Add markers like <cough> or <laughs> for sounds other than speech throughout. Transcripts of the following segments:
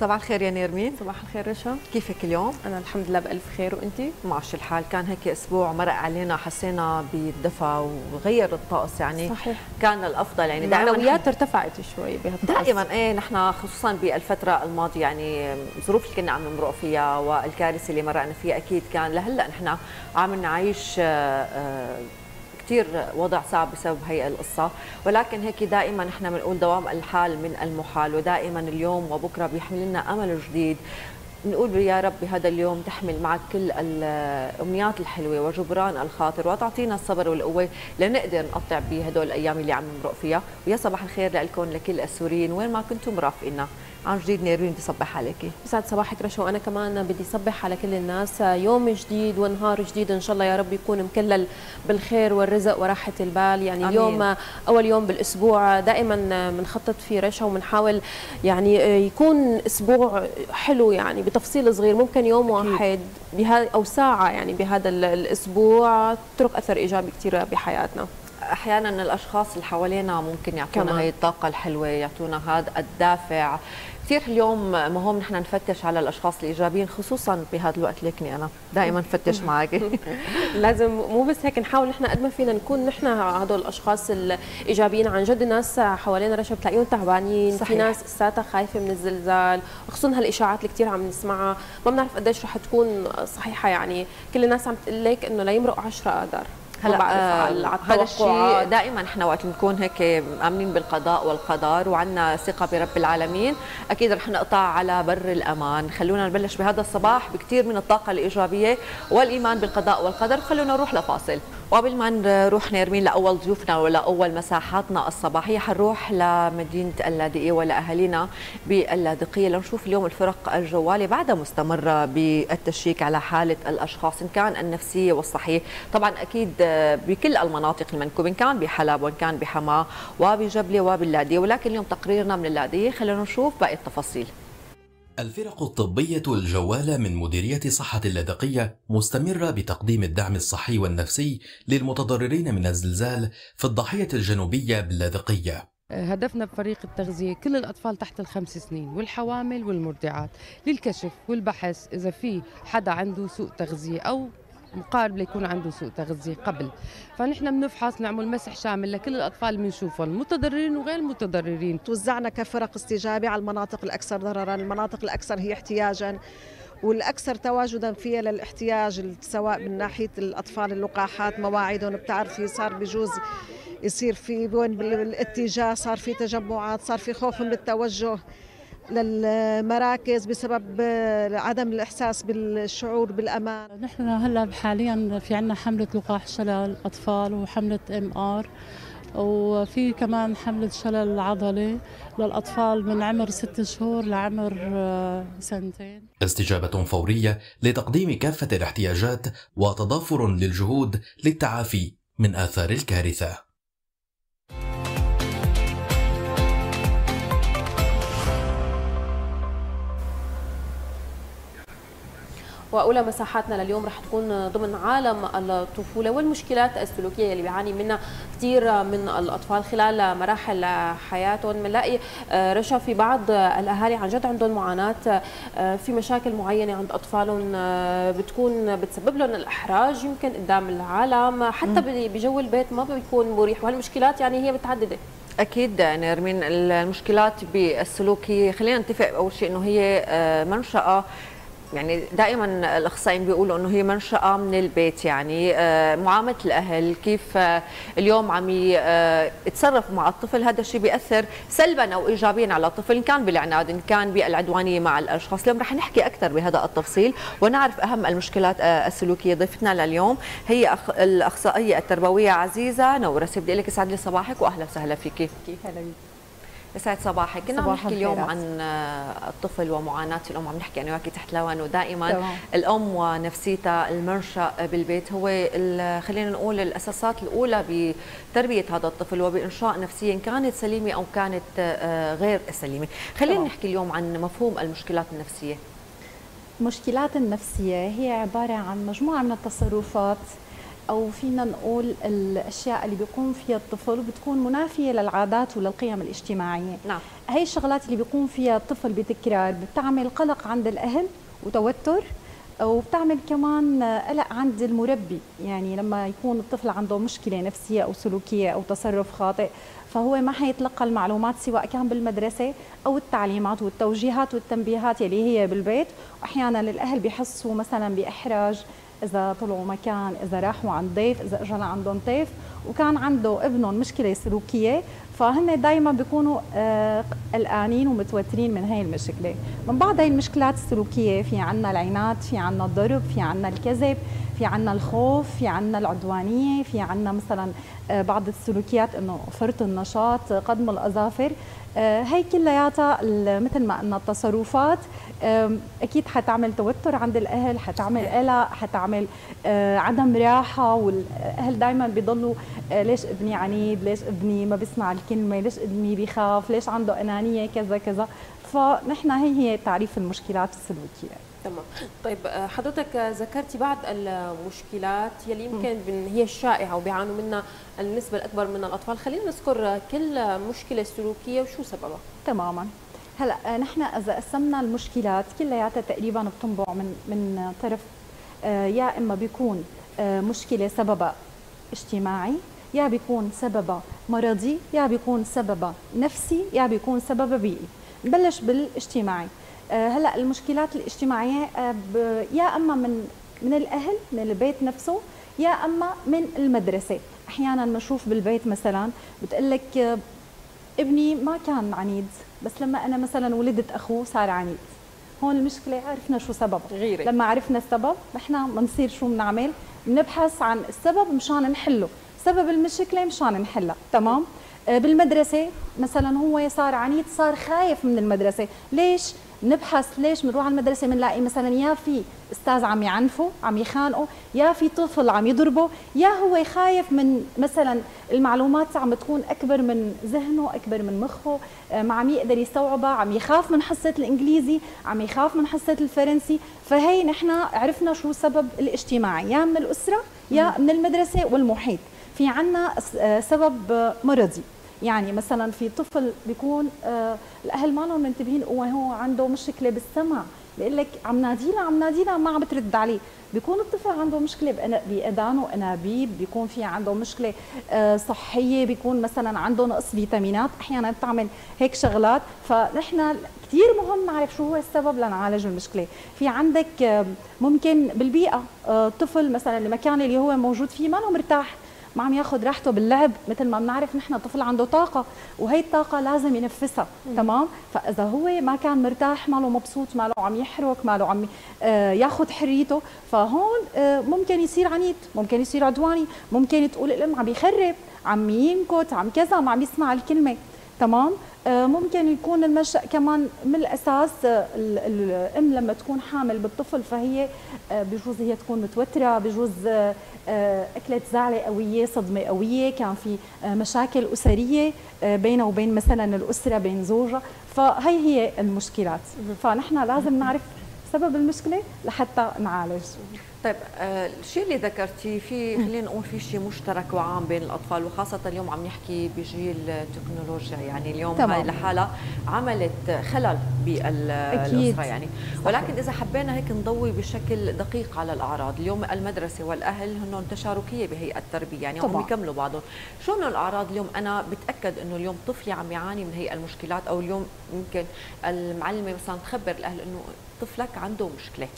صباح الخير يا نيرمين صباح الخير رشا. كيفك اليوم؟ أنا الحمد لله بألف خير وأنتي؟ ماشي الحال. كان هيك أسبوع مرق علينا حسينا بالدفى وغير الطقس يعني صحيح. كان الأفضل. يعني دائما المعنويات ارتفعت شوي بهالطقس. دائما إيه نحن خصوصا بالفترة الماضية يعني الظروف اللي كنا عم نمرق فيها والكارثة اللي مرقنا فيها أكيد كان. لهلأ نحن عم نعيش آه، آه، كثير وضع صعب بسبب هي القصة ولكن هيك دائما نحن بنقول دوام الحال من المحال ودائما اليوم وبكرة بيحمل لنا أمل جديد. نقول يا رب بهذا اليوم تحمل معك كل الأمنيات الحلوة وجبران الخاطر وتعطينا الصبر والقوة لنقدر نقطع بهدول الأيام اللي عم نمرق فيها. ويا صباح الخير لكم لكل السوريين وين ما كنتم مرافقينا عن جديد نيرين بدي صبح عليكي يسعد صباحك رشا وأنا كمان بدي صبح على كل الناس. يوم جديد ونهار جديد إن شاء الله يا رب يكون مكلل بالخير والرزق وراحة البال. يعني أمين. اليوم أول يوم بالأسبوع دائما بنخطط فيه رشا وبنحاول يعني يكون أسبوع حلو يعني بتفصيل صغير. ممكن يوم واحد بهذا أو ساعة يعني بهذا الأسبوع تترك أثر إيجابي كثير بحياتنا. أحيانا الأشخاص اللي حوالينا ممكن يعطونا هي الطاقة الحلوة يعطونا هذا الدافع كثير اليوم مهم نحن نفتش على الأشخاص الإيجابيين خصوصا بهذا الوقت ليكني أنا. دائما فتش معك. <laughs> <laughs> لازم مو بس هيك نحاول نحن قد ما فينا نكون نحن هدول الأشخاص الإيجابيين. عن جد الناس حوالينا رشا بتلاقيهم تعبانين. صحيح. في ناس ساعتها خايفة من الزلزال وخصوصا هالإشاعات اللي كثير عم نسمعها. ما بنعرف قديش رح تكون صحيحة يعني. كل الناس عم تقول لك إنه لا يمرق 10 آذار. هلا آه هذا الشيء دائما إحنا وقت نكون هيك مامنين بالقضاء والقدر وعندنا ثقة برب العالمين أكيد رح نقطع على بر الأمان. خلونا نبلش بهذا الصباح بكثير من الطاقة الإيجابية والإيمان بالقضاء والقدر. خلونا نروح لفاصل. وقبل ما نروح نرمين لأول ضيوفنا ولا اول مساحاتنا الصباحية حنروح لمدينة اللاذقية ولأهالينا باللاذقية لنشوف اليوم الفرق الجواليه بعدها مستمره بالتشيك على حالة الأشخاص إن كان النفسية والصحية. طبعا أكيد بكل المناطق المنكوبة إن كان بحلب وإن كان بحماة وبجبله وباللاذقية ولكن اليوم تقريرنا من اللاذقية. خلينا نشوف باقي التفاصيل. الفرق الطبية الجوالة من مديرية صحة اللاذقية مستمرة بتقديم الدعم الصحي والنفسي للمتضررين من الزلزال في الضاحية الجنوبية باللاذقية هدفنا بفريق التغذية كل الأطفال تحت الخمس سنين والحوامل والمرضعات للكشف والبحث إذا في حدا عنده سوء تغذية أو مقارب ليكون عنده سوء تغذية قبل. فنحن بنفحص نعمل مسح شامل لكل الأطفال اللي بنشوفهم المتضررين وغير المتضررين. توزعنا كفرق استجابة على المناطق الأكثر ضررا. المناطق الأكثر هي احتياجا والأكثر تواجدا فيها للاحتياج سواء من ناحية الأطفال اللقاحات مواعيدهم. بتعرفي صار بجوز يصير في وين بالاتجاه صار في تجمعات صار في خوف من التوجه. للمراكز بسبب عدم الإحساس بالشعور بالأمان. نحن هلا حاليا في عندنا حملة لقاح شلل اطفال وحملة إم آر وفي كمان حملة شلل عضلي للأطفال من عمر ست شهور لعمر آه، سنتين. استجابة فورية لتقديم كافة الاحتياجات وتضافر للجهود للتعافي من آثار الكارثة. وأولى مساحاتنا لليوم رح تكون ضمن عالم الطفولة والمشكلات السلوكية اللي بيعاني منها كثير من الأطفال خلال مراحل حياتهم. بنلاقي آه، رشا في بعض الأهالي عن جد عندهم معاناة آه، في مشاكل معينة عند أطفالهم آه، بتكون بتسبب لهم الأحراج يمكن قدام العالم. حتى بجو البيت ما بيكون مريح. وهالمشكلات يعني هي متعدده أكيد نرمين المشكلات بالسلوك هي خلينا نتفق أول شيء إنه هي منشأة. يعني دائما الأخصائيين بيقولوا إنه هي منشأة من البيت يعني آه، معاملة الأهل كيف آه، اليوم عم آه، يتصرفوا مع الطفل. هذا الشيء بيأثر سلبا أو ايجابيا على الطفل إن كان بالعناد إن كان بالعدوانية مع الأشخاص. اليوم رح نحكي أكثر بهذا التفصيل ونعرف أهم المشكلات السلوكية ضيفتنا لليوم. هي الأخصائية التربوية عزيزة نورس بدي لك يسعد لي صباحك واهلا وسهلا فيكي كيف هلا يسعد صباحك. كنا عم نحكي اليوم عن الطفل ومعاناة الأم. عم نحكي أنا وياكي تحت لون ودائما. طبعا. الأم ونفسيتها المنشا بالبيت. هو خلينا نقول الأساسات الأولى بتربية هذا الطفل وبإنشاء نفسيه كانت سليمة أو كانت آه، غير سليمة؟ خلينا نحكي اليوم عن مفهوم المشكلات النفسية. المشكلات النفسية هي عبارة عن مجموعة من التصرفات أو فينا نقول الأشياء اللي بيقوم فيها الطفل بتكون منافية للعادات وللقيم الاجتماعية. نعم. هي الشغلات اللي بيقوم فيها الطفل بتكرار بتعمل قلق عند الأهل وتوتر وبتعمل كمان قلق عند المربي. يعني لما يكون الطفل عنده مشكلة نفسية أو سلوكية أو تصرف خاطئ فهو ما حيتلقى المعلومات سواء كان بالمدرسة أو التعليمات والتوجيهات والتنبيهات يلي هي بالبيت. واحيانا الأهل بيحسوا مثلا بإحراج إذا طلعوا مكان إذا راحوا عند ضيف إذا اجى لعندهم ضيف وكان عنده ابنهم مشكلة سلوكية فهن دائما بيكونوا آه، قلقانين ومتوترين من هاي المشكلة. من بعض هاي المشكلات السلوكية في عنا العناد في عنا الضرب في عنا الكذب في عنا الخوف في عنا العدوانية في عنا مثلا آه، بعض السلوكيات إنه فرط النشاط قدم الأظافر. آه، هي كلياتها مثل ما قلنا التصرفات. أكيد حتعمل توتر عند الأهل حتعمل قلق حتعمل آه، عدم راحة والاهل دائما بيضلوا ليش ابني عنيد؟ ليش ابني ما بيسمع الكلمة ليش ابني بيخاف ليش عنده أنانية كذا كذا؟ فنحن هي هي تعريف المشكلات السلوكية. تمام. طيب آه، حضرتك ذكرتي بعض المشكلات يلي يمكن هي الشائعة وبيعانوا منها النسبة الأكبر من الأطفال. خلينا نذكر كل مشكلة سلوكية وشو سببها؟ تماما. هلأ آه، نحن إذا قسمنا المشكلات كلياتها تقريبا بتنبع من من طرف آه، يا إما بيكون مشكلة سببها اجتماعي يا بيكون سببها مرضي يا بيكون سببها نفسي يا بيكون سببها بيئي. نبلش بالاجتماعي. آه، هلأ المشكلات الاجتماعية آه، يا أما من من الأهل من البيت نفسه يا أما من المدرسة. أحيانا بنشوف بالبيت مثلا بتقول لك آه، ابني ما كان عنيد بس لما أنا مثلا ولدت أخوه صار عنيد هون المشكلة عرفنا شو سبب. غيري. لما عرفنا السبب نحن بنصير شو بنعمل بنبحث عن السبب مشان نحله. سبب المشكلة مشان نحلها تمام؟ بالمدرسة مثلا هو صار عنيد صار خايف من المدرسة. ليش؟ نبحث ليش بنروح على المدرسة بنلاقي مثلا يا في أستاذ عم يعنفه عم يخانقه يا في طفل عم يضربه يا هو خايف من مثلا المعلومات عم تكون أكبر من ذهنه أكبر من مخه. آه، ما عم يقدر يستوعبها عم يخاف من حصة الإنجليزي عم يخاف من حصة الفرنسي. فهي نحن عرفنا شو سبب الاجتماعي يا من الأسرة يا من المدرسة والمحيط. في عنا آه، سبب مرضي. يعني مثلا في طفل بيكون آه الأهل ما لهم منتبهين هو عنده مشكلة بالسمع. بيقول لك عم نادينا عم نادينا ما عم بترد عليه. بيكون الطفل عنده مشكلة بأذانه أنابيب بيكون في عنده مشكلة آه صحية بيكون مثلا عنده نقص فيتامينات. أحيانا بتعمل هيك شغلات. فنحن كثير مهم نعرف شو هو السبب لنعالج المشكلة. في عندك ممكن بالبيئة آه طفل مثلا المكان اللي هو موجود فيه ما له مرتاح. ما عم ياخذ راحته باللعب مثل ما بنعرف نحن الطفل عنده طاقة وهي الطاقة لازم ينفسها تمام؟ فإذا هو ما كان مرتاح ماله مبسوط ماله عم يحرك ماله عم آه ياخذ حريته فهون آه ممكن يصير عنيد ممكن يصير عدواني ممكن تقول الام عم يخرب عم ينكت عم كذا ما عم يسمع الكلمة تمام؟ ممكن يكون المنشأ كمان من الأساس آه، الأم لما تكون حامل بالطفل فهي آه، بجوز هي تكون متوترة بجوز أكلت زعلة قوية صدمة قوية كان في مشاكل أسرية بينها وبين مثلا الأسرة بين زوجها. فهي هي المشكلات. فنحن لازم نعرف سبب المشكلة لحتى نعالج. طيب آه الشيء اللي ذكرتيه في خلينا نقول في شيء مشترك وعام بين الأطفال وخاصة اليوم عم نحكي بجيل تكنولوجيا يعني اليوم تمام. هاي لحالها عملت خلل بالأسرة يعني. ولكن إذا حبينا هيك نضوي بشكل دقيق على الأعراض اليوم المدرسة والأهل هن تشاركية بهيئة التربية يعني هم يكملوا بعضهم. شو من الأعراض اليوم؟ أنا بتأكد إنه اليوم طفلي عم يعاني من هي المشكلات أو اليوم ممكن المعلمة مثلا تخبر الأهل إنه طفلك عنده مشكلة.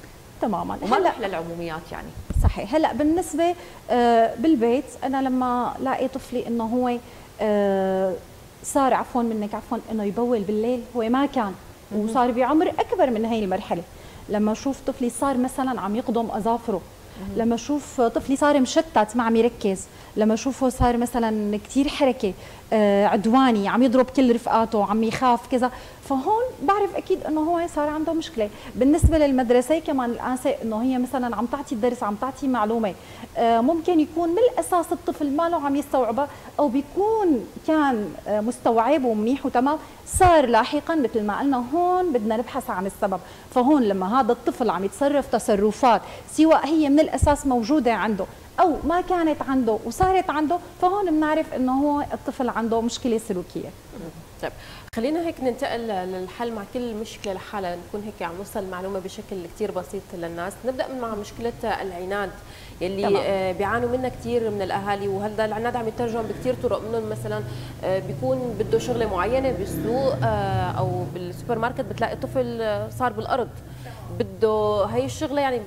تماما. وما هلا للعموميات يعني. صحيح. هلأ بالنسبة آه، بالبيت أنا لما لاقي طفلي إنه هو آه، صار عفوا منك عفوا إنه يبول بالليل هو ما كان وصار بعمر أكبر من هي المرحلة. لما أشوف طفلي صار مثلا عم يقضم أظافره لما أشوف طفلي صار مشتت ما عم يركز لما أشوفه صار مثلا كثير حركة آه، عدواني عم يضرب كل رفقاته عم يخاف كذا فهون بعرف أكيد إنه هو صار عنده مشكلة. بالنسبة للمدرسة كمان الانسه إنه هي مثلا عم تعطي الدرس عم تعطي معلومة. آه، ممكن يكون من الأساس الطفل ما له عم يستوعبها أو بيكون كان آه، مستوعب ومنيح وتمام. صار لاحقا مثل ما قلنا هون بدنا نبحث عن السبب. فهون لما هذا الطفل عم يتصرف تصرفات سواء هي من الأساس موجودة عنده أو ما كانت عنده وصارت عنده فهون بنعرف إنه هو الطفل عنده مشكلة سلوكية. طيب خلينا هيك ننتقل للحل مع كل مشكلة لحالها نكون هيك عم نوصل المعلومه بشكل كثير بسيط للناس. نبدأ مع مشكلة العناد يلي. آه، بيعانوا منها كثير من الأهالي وهذا العناد عم يترجم بكثير طرق؟ منهم مثلا آه، بيكون بده شغلة معينة بالسوق آه، أو بالسوبر ماركت بتلاقي طفل صار بالأرض. بده هي الشغلة يعني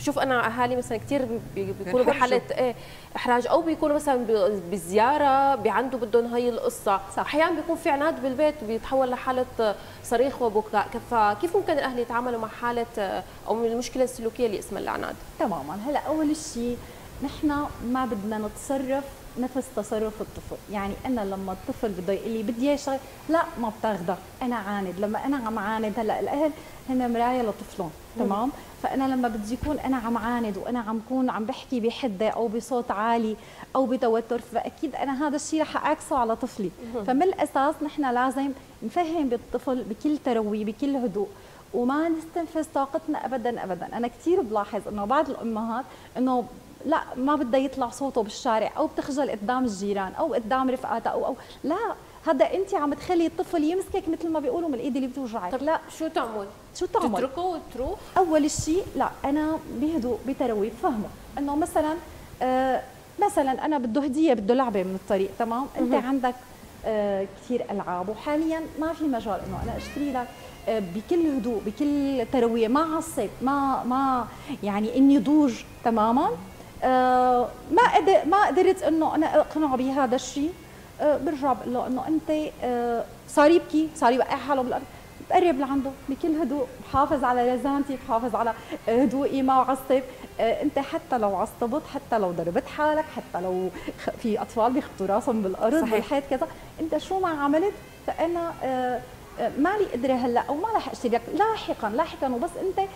بشوف أنا أهالي مثلا كثير بيكونوا بحالة إيه إحراج أو بيكونوا مثلا بزياره بعنده بدهم هي القصة. أحيانا بيكون في عناد بالبيت بيتحول لحالة صريخ وبكاء. فكيف ممكن الأهل يتعاملوا مع حالة أو من المشكلة السلوكية اللي اسمها العناد تماما. هلأ أول شيء نحن ما بدنا نتصرف نفس تصرف الطفل. يعني أنا لما الطفل بده يقول لي بدي شغله لا ما بتاخذها أنا عاند. لما أنا عم عاند هلأ الأهل هن مراية لطفلهم. تمام؟ فأنا لما بدي يكون أنا عم عاند وأنا عم كون عم بحكي بحدة أو بصوت عالي أو بتوتر فأكيد أنا هذا الشيء رح أعكسه على طفلي. فمن الأساس نحن لازم نفهم بالطفل بكل تروي بكل هدوء وما نستنفذ طاقتنا ابدا ابدا. أنا كثير بلاحظ إنه بعض الأمهات إنه لا ما بدها يطلع صوته بالشارع أو بتخجل قدام الجيران أو قدام رفقاتها أو أو لا. هذا انت عم تخلي الطفل يمسكك مثل ما بيقولوا من الايد اللي بتوجعك. طب لا. شو تعمل؟ شو تعمل؟ تتركه وتروح؟ أول شيء لا أنا بهدوء بتروي بفهمه إنه مثلا آه مثلا أنا بده هدية بده لعبة من الطريق تمام؟ أنت عندك آه كثير ألعاب وحاليا ما في مجال إنه أنا أشتري لك آه بكل هدوء بكل ترويه ما عصب ما ما يعني إني ضوج تماما؟ آه ما قدر ما قدرت إنه أنا أقنعه بهذا الشيء برجع بقول له إنه أنت آه صار يبكي صار يوقع حاله بالارض بقرب لعنده. بكل هدوء بحافظ على رزانتي بحافظ على هدوئي ما وعصب آه أنت حتى لو عصبت حتى لو ضربت حالك حتى لو في أطفال بيخبطوا راسهم بالأرض صحيح. بالحيط كذا أنت شو ما عملت؟ فأنا آه ما لي قدرة هلأ أو ما رح أشتري لك. لاحقا لاحقا وبس أنت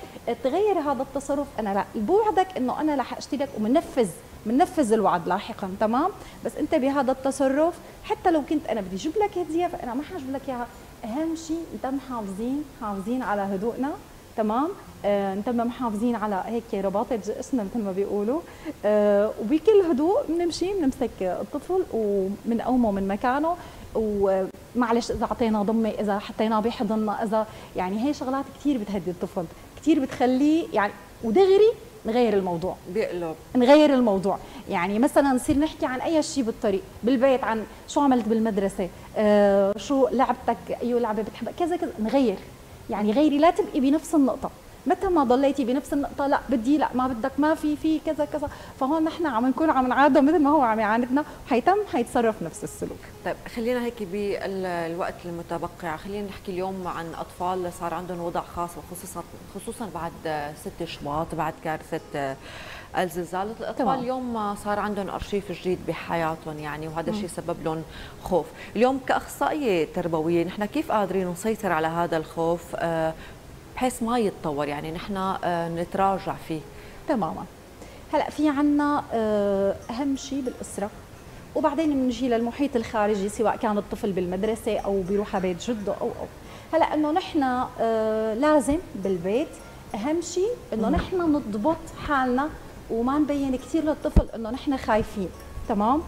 تغير هذا التصرف. أنا لا بوعدك إنه أنا رح أشتري لك ومنفذ. منفذ الوعد لاحقا تمام؟ بس أنت بهذا التصرف حتى لو كنت أنا بدي أجيب لك هدية فأنا ما حجيب لك إياها. أهم شيء انت محافظين محافظين على هدوءنا تمام؟ آه نتم محافظين على هيك رباطة جسمنا مثل ما بيقولوا. آه وبكل هدوء بنمشي بنمسك الطفل وبنقومه من مكانه. ومعلش إذا أعطينا ضمة إذا حطيناه بحضننا إذا يعني هي شغلات كثير بتهدي الطفل كثير بتخليه يعني ودغري نغير الموضوع. بيقلب نغير الموضوع. يعني مثلا نصير نحكي عن أي شيء بالطريق بالبيت عن شو عملت بالمدرسة آه شو لعبتك اي لعبة بتحبها كذا كذا. نغير. يعني غيري لا تبقي بنفس النقطة. متى ما ضليتي بنفس النقطة؟ لا بدي لا ما بدك ما في في كذا كذا. فهون نحن عم نكون عم نعادة مثل ما هو عم يعاندنا حيتم حيتصرف نفس السلوك. طيب خلينا هيك بالوقت المتبقع خلينا نحكي اليوم عن أطفال صار عندهم وضع خاص وخصوصا خصوصا بعد 6 شباط بعد كارثة الزلزال. الأطفال تمام. اليوم صار عندهم أرشيف جديد بحياتهم يعني وهذا الشيء سبب لهم خوف. اليوم كأخصائية تربوية نحن كيف قادرين نسيطر على هذا الخوف؟ آه، بحيث ما يتطور يعني نحن آه، نتراجع فيه. تماما. هلأ في عنا آه، أهم شيء بالأسرة وبعدين بنجي للمحيط الخارجي سواء كان الطفل بالمدرسة أو بيروح على بيت جده أو أو. هلأ إنه نحن آه، لازم بالبيت أهم شيء إنه نحن نضبط حالنا وما نبين كثير للطفل إنه نحن خايفين. تمام؟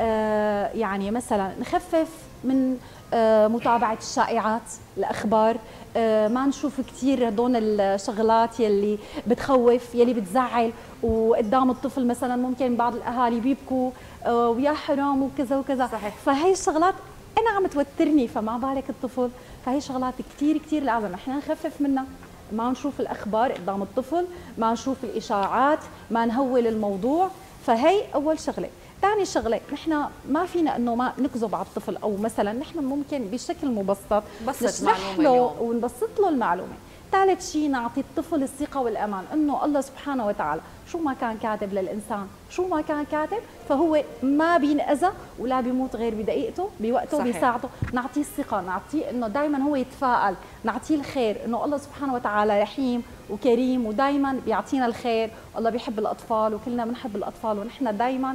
آه يعني مثلا نخفف من آه متابعة الشائعات الأخبار. آه، ما نشوف كثير هدول الشغلات يلي بتخوف يلي بتزعل. وقدام الطفل مثلا ممكن بعض الأهالي بيبكوا آه، ويا حرام وكذا وكذا. صحيح. فهي الشغلات أنا عم توترني فما بالك الطفل. فهي شغلات كثير كثير لازم إحنا نخفف منها. ما نشوف الأخبار قدام الطفل ما نشوف الإشاعات ما نهول الموضوع. فهي أول شغلة. ثاني شغلة نحن ما فينا إنه ما نكذب على الطفل أو مثلا نحن ممكن بشكل مبسط نشرح له ونبسط له المعلومة. ثالث شيء نعطي الطفل الثقة والأمان أنه الله سبحانه وتعالى شو ما كان كاتب للإنسان شو ما كان كاتب فهو ما بينأذى ولا بيموت غير بدقيقته بوقته صحيح. بيساعده نعطيه الثقة نعطيه أنه دائما هو يتفائل نعطيه الخير أنه الله سبحانه وتعالى رحيم وكريم ودائما بيعطينا الخير الله بيحب الأطفال وكلنا بنحب الأطفال ونحن دائما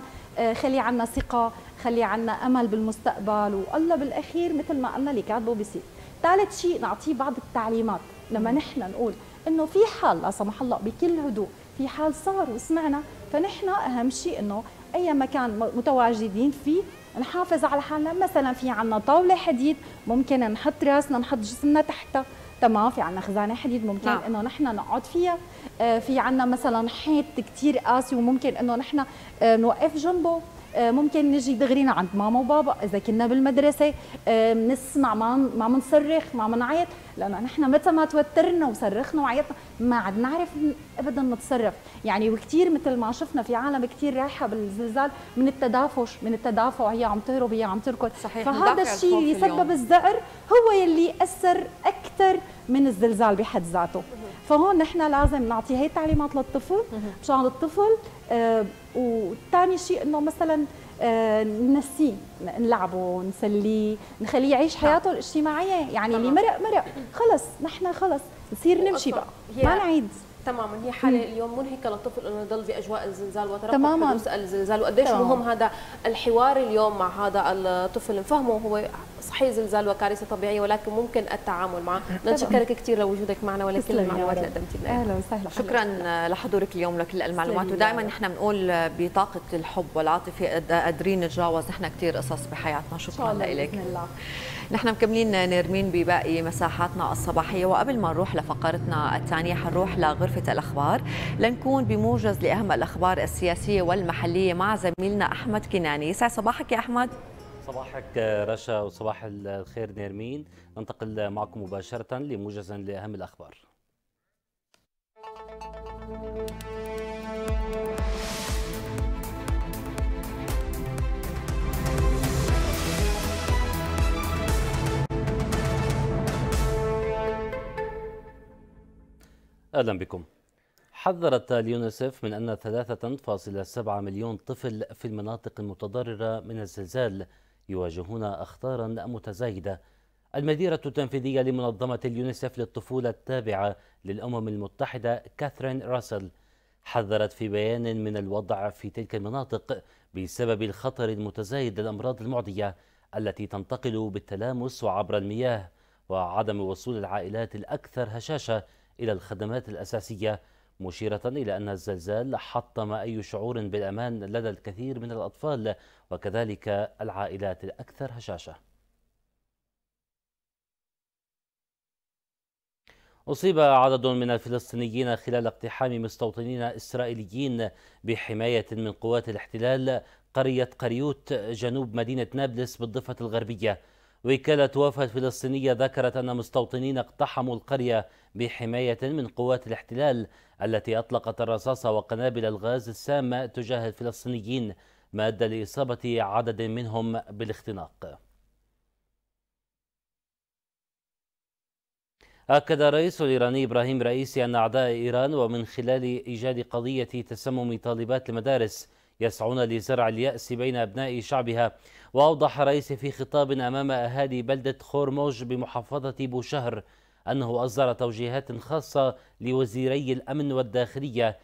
خلي عنا ثقة خلي عنا أمل بالمستقبل والله بالأخير مثل ما قلنا اللي كاتبه بيصير. ثالث شيء نعطيه بعض التعليمات. لما نحن نقول إنه في حال لا سمح الله بكل هدوء في حال صار وسمعنا فنحن أهم شيء إنه أي مكان متواجدين فيه نحافظ على حالنا. مثلا في عنا طاولة حديد ممكن نحط راسنا نحط جسمنا تحتها. تمام في عنا خزانة حديد ممكن نعم. إنه نحن نقعد فيها. آه، في عنا مثلا حيط كثير قاسي وممكن إنه نحن آه، نوقف جنبه. آه، ممكن نجي دغرينا عند ماما وبابا. إذا كنا بالمدرسة بنسمع ما ما بنصرخ ما بنعيط لأنه نحن متى ما توترنا وصرخنا وعيطنا ما عاد نعرف ابدا نتصرف. يعني وكثير مثل ما شفنا في عالم كثير رايحة بالزلزال من التدافش من التدافع هي عم تهرب هي عم تركض. صحيح. فهذا الشيء اللي سبب الزعر هو يلي اثر أكثر من الزلزال بحد ذاته. فهون نحن لازم نعطي هي التعليمات للطفل مشان الطفل آه وثاني شيء إنه مثلا آه ننسيه نلعبه نسليه نخليه يعيش نعم. حياته الاجتماعية يعني اللي مرق مرق. خلص نحن خلص نصير نمشي بقى. ما نعيد. تماما. هي حالة اليوم منهكة للطفل إنه يضل في اجواء الزلزال وترقب حدوث الزلزال. وقديش مهم هذا الحوار اليوم مع هذا الطفل؟ نفهمه هو صحيح زلزال وكارثة طبيعية ولكن ممكن التعامل معه. نشكرك كثير لوجودك معنا ولكل المعلومات اللي قدمتي لنا أهلا وسهلا. شكرا لحضورك اليوم لكل المعلومات. ودائما نحن بنقول بطاقة الحب والعاطفة قادرين نتجاوز. نحن كثير قصص بحياتنا. شكرا لك نحن مكملين نرمين بباقي مساحاتنا الصباحية وقبل ما نروح لفقرتنا الثانية حنروح لغرفة الأخبار. لنكون بموجز لأهم الأخبار السياسية والمحلية مع زميلنا أحمد كناني. يسعد صباحك يا أحمد. صباحك رشا وصباح الخير نيرمين ننتقل معكم مباشرة لموجز لأهم الأخبار. أهلا بكم. حذرت اليونيسف من أن 3.7 مليون طفل في المناطق المتضررة من الزلزال يواجهون أخطارا متزايدة. المديرة التنفيذية لمنظمة اليونيسف للطفولة التابعة للأمم المتحدة كاثرين راسل حذرت في بيان من الوضع في تلك المناطق بسبب الخطر المتزايد للأمراض المعدية التي تنتقل بالتلامس وعبر المياه وعدم وصول العائلات الأكثر هشاشة إلى الخدمات الأساسية مشيرة إلى أن الزلزال حطم أي شعور بالأمان لدى الكثير من الأطفال وكذلك العائلات الأكثر هشاشة. أصيب عدد من الفلسطينيين خلال اقتحام مستوطنين إسرائيليين بحماية من قوات الاحتلال قرية قريوت جنوب مدينة نابلس بالضفة الغربية. وكالة وفا الفلسطينية ذكرت أن مستوطنين اقتحموا القرية بحماية من قوات الاحتلال التي أطلقت الرصاص وقنابل الغاز السامة تجاه الفلسطينيين ما أدى لإصابة عدد منهم بالاختناق. أكد الرئيس الإيراني إبراهيم رئيسي أن أعداء إيران ومن خلال إيجاد قضية تسمم طالبات المدارس يسعون لزرع اليأس بين أبناء شعبها. وأوضح الرئيس في خطاب أمام أهالي بلدة خورموج بمحافظة بوشهر أنه أصدر توجيهات خاصة لوزيري الأمن والداخلية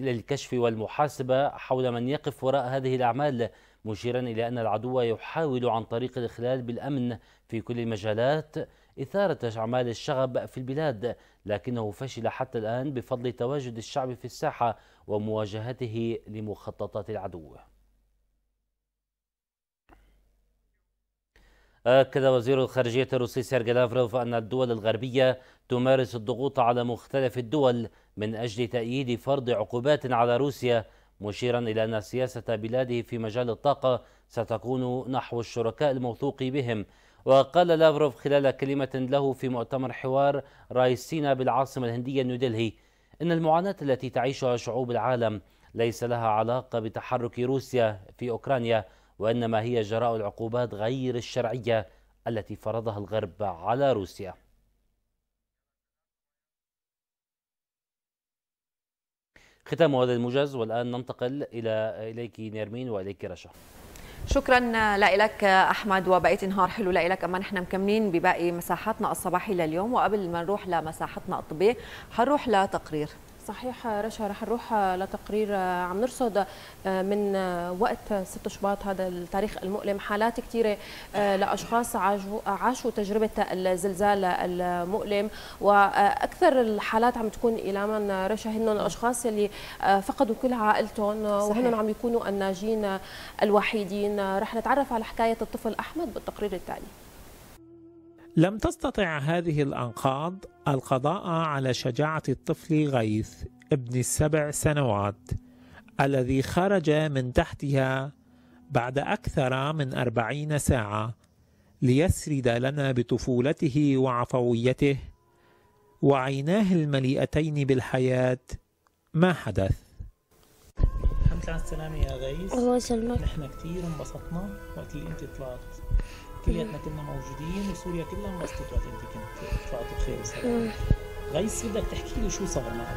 للكشف والمحاسبة حول من يقف وراء هذه الأعمال مشيرا إلى أن العدو يحاول عن طريق الإخلال بالأمن في كل المجالات إثارة أعمال الشغب في البلاد لكنه فشل حتى الآن بفضل تواجد الشعب في الساحة ومواجهته لمخططات العدو. أكد وزير الخارجية الروسي سيرجي لافروف أن الدول الغربية تمارس الضغوط على مختلف الدول من أجل تأييد فرض عقوبات على روسيا مشيرا إلى أن سياسة بلاده في مجال الطاقة ستكون نحو الشركاء الموثوق بهم. وقال لافروف خلال كلمة له في مؤتمر حوار رايسينا بالعاصمة الهندية نيودلهي إن المعاناة التي تعيشها شعوب العالم ليس لها علاقة بتحرك روسيا في أوكرانيا وإنما هي جراء العقوبات غير الشرعية التي فرضها الغرب على روسيا. ختام هذا الموجز والآن ننتقل إلى إليك نيرمين وإليك رشا. شكرا لك أحمد وبقيت نهار حلو لك اما نحن مكملين بباقي مساحاتنا الصباحية لليوم وقبل ما نروح لمساحتنا الطبية حنروح لتقرير. صحيح رشا رح نروح لتقرير عم نرصد من وقت 6 شباط هذا التاريخ المؤلم. حالات كثيرة لأشخاص عاشوا تجربة الزلزال المؤلم وأكثر الحالات عم تكون إلاما رشا هن الأشخاص اللي فقدوا كل عائلتهم وهن عم يكونوا الناجين الوحيدين. رح نتعرف على حكاية الطفل أحمد بالتقرير التالي. لم تستطع هذه الأنقاض القضاء على شجاعة الطفل غيث ابن السبع سنوات الذي خرج من تحتها بعد أكثر من أربعين ساعة ليسرد لنا بطفولته وعفويته وعيناه المليئتين بالحياة. ما حدث؟ الحمد لله على السلامة يا غيث. الله يسلمك. نحن كثير انبسطنا وقت اللي انت طلعت. كلياتنا كنا موجودين وسوريا كلها انبسطت وقت انت كنت طلعت بخير وسلام. غيث بدك تحكي لي شو صار معك؟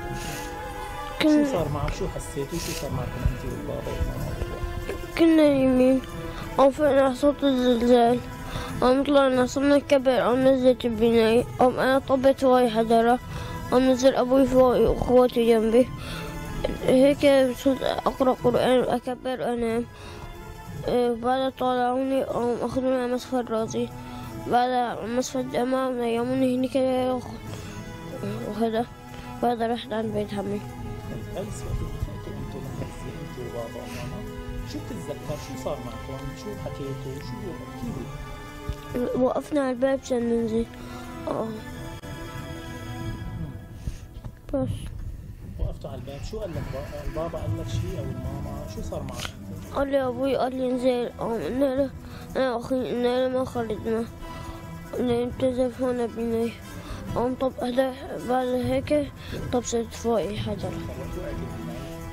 انت شو صار معك؟ شو حسيت؟ وشو صار معكم أنت والبابا والماما كنا يمين وفعنا صوت الزلزال. قام طلعنا صرنا كبر قام نزلت بناي قام أنا طبت هواي حجرة قام نزل أبوي فوقي واخواتي جنبي. هيك صرت أقرأ قرآن وأكبر أنام. بعد طلعوني قام أخذوني على مصفى راسي بعد مصفى الجامعة نيموني هنيك وهذا بعد رحت عند بيت عمي. دخلتوا أنتوا لهالزي انت وبابا وماما شو بتتذكر شو صار معكم شو حكيتوا شو وقفنا على الباب عشان ننزل. آه. بس. وقفتوا على الباب. شو قال لك؟ بابا قال لك شيء أو الماما؟ شو صار معك؟ قال لي أبوي قال لي انزل. قام قلنا له أنا أخي قلنا له ما خرجنا قلنا انتزف هون بني قام طب هذا بعد هيك طبست فوقي حجر.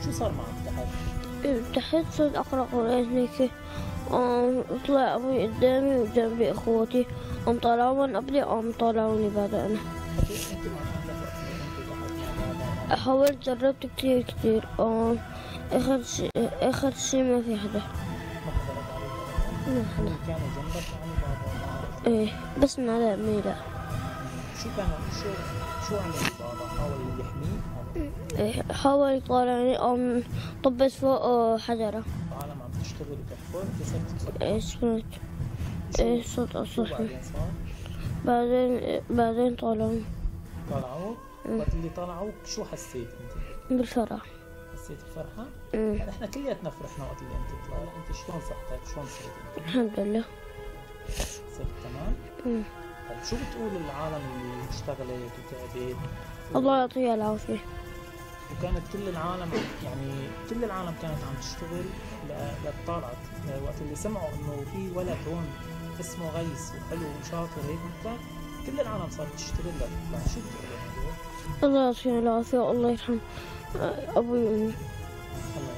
شو صار معك؟ تحت؟ تحت صرت أقرأ قرآن هيك. قام طلع أبوي قدامي وجنبي إخواتي. قام طلعون قبلي قام طلعوني بعد أنا. حاولت جربت كتير كتير. آه اخر شي اخر شي ما في حدا. ما حدا إيه بس امي لا شو كانوا شو شو عمل بابا حاول يحميك إيه حاول يطلعني قام طبت فوق حجرة. العالم عم تشتغل وتحفر كسرت إيه سمعت إيه صوت اصحي بعدين بعدين بعدين طلعوني طلعوك وقت اللي طلعوك شو حسيت أنت؟ بالفرح. حسيت بفرحة؟ امم إحنا كلياتنا فرحنا وقت اللي أنت طلعت أنت شلون صحتك؟ شلون صرت انت؟ الحمد لله صرت تمام؟ امم طيب شو بتقول للعالم اللي اشتغلت وتعبت؟ الله يعطيها العافية وكانت كل العالم يعني كل العالم كانت عم تشتغل لطلعت وقت اللي سمعوا إنه في ولد هون اسمه غيث وحلو وشاطر هيك مثلا كل العالم صارت تشتغل لتطلع شو بتقول لهم؟ الله يعطيها العافية والله يرحم أبوي وأمي الله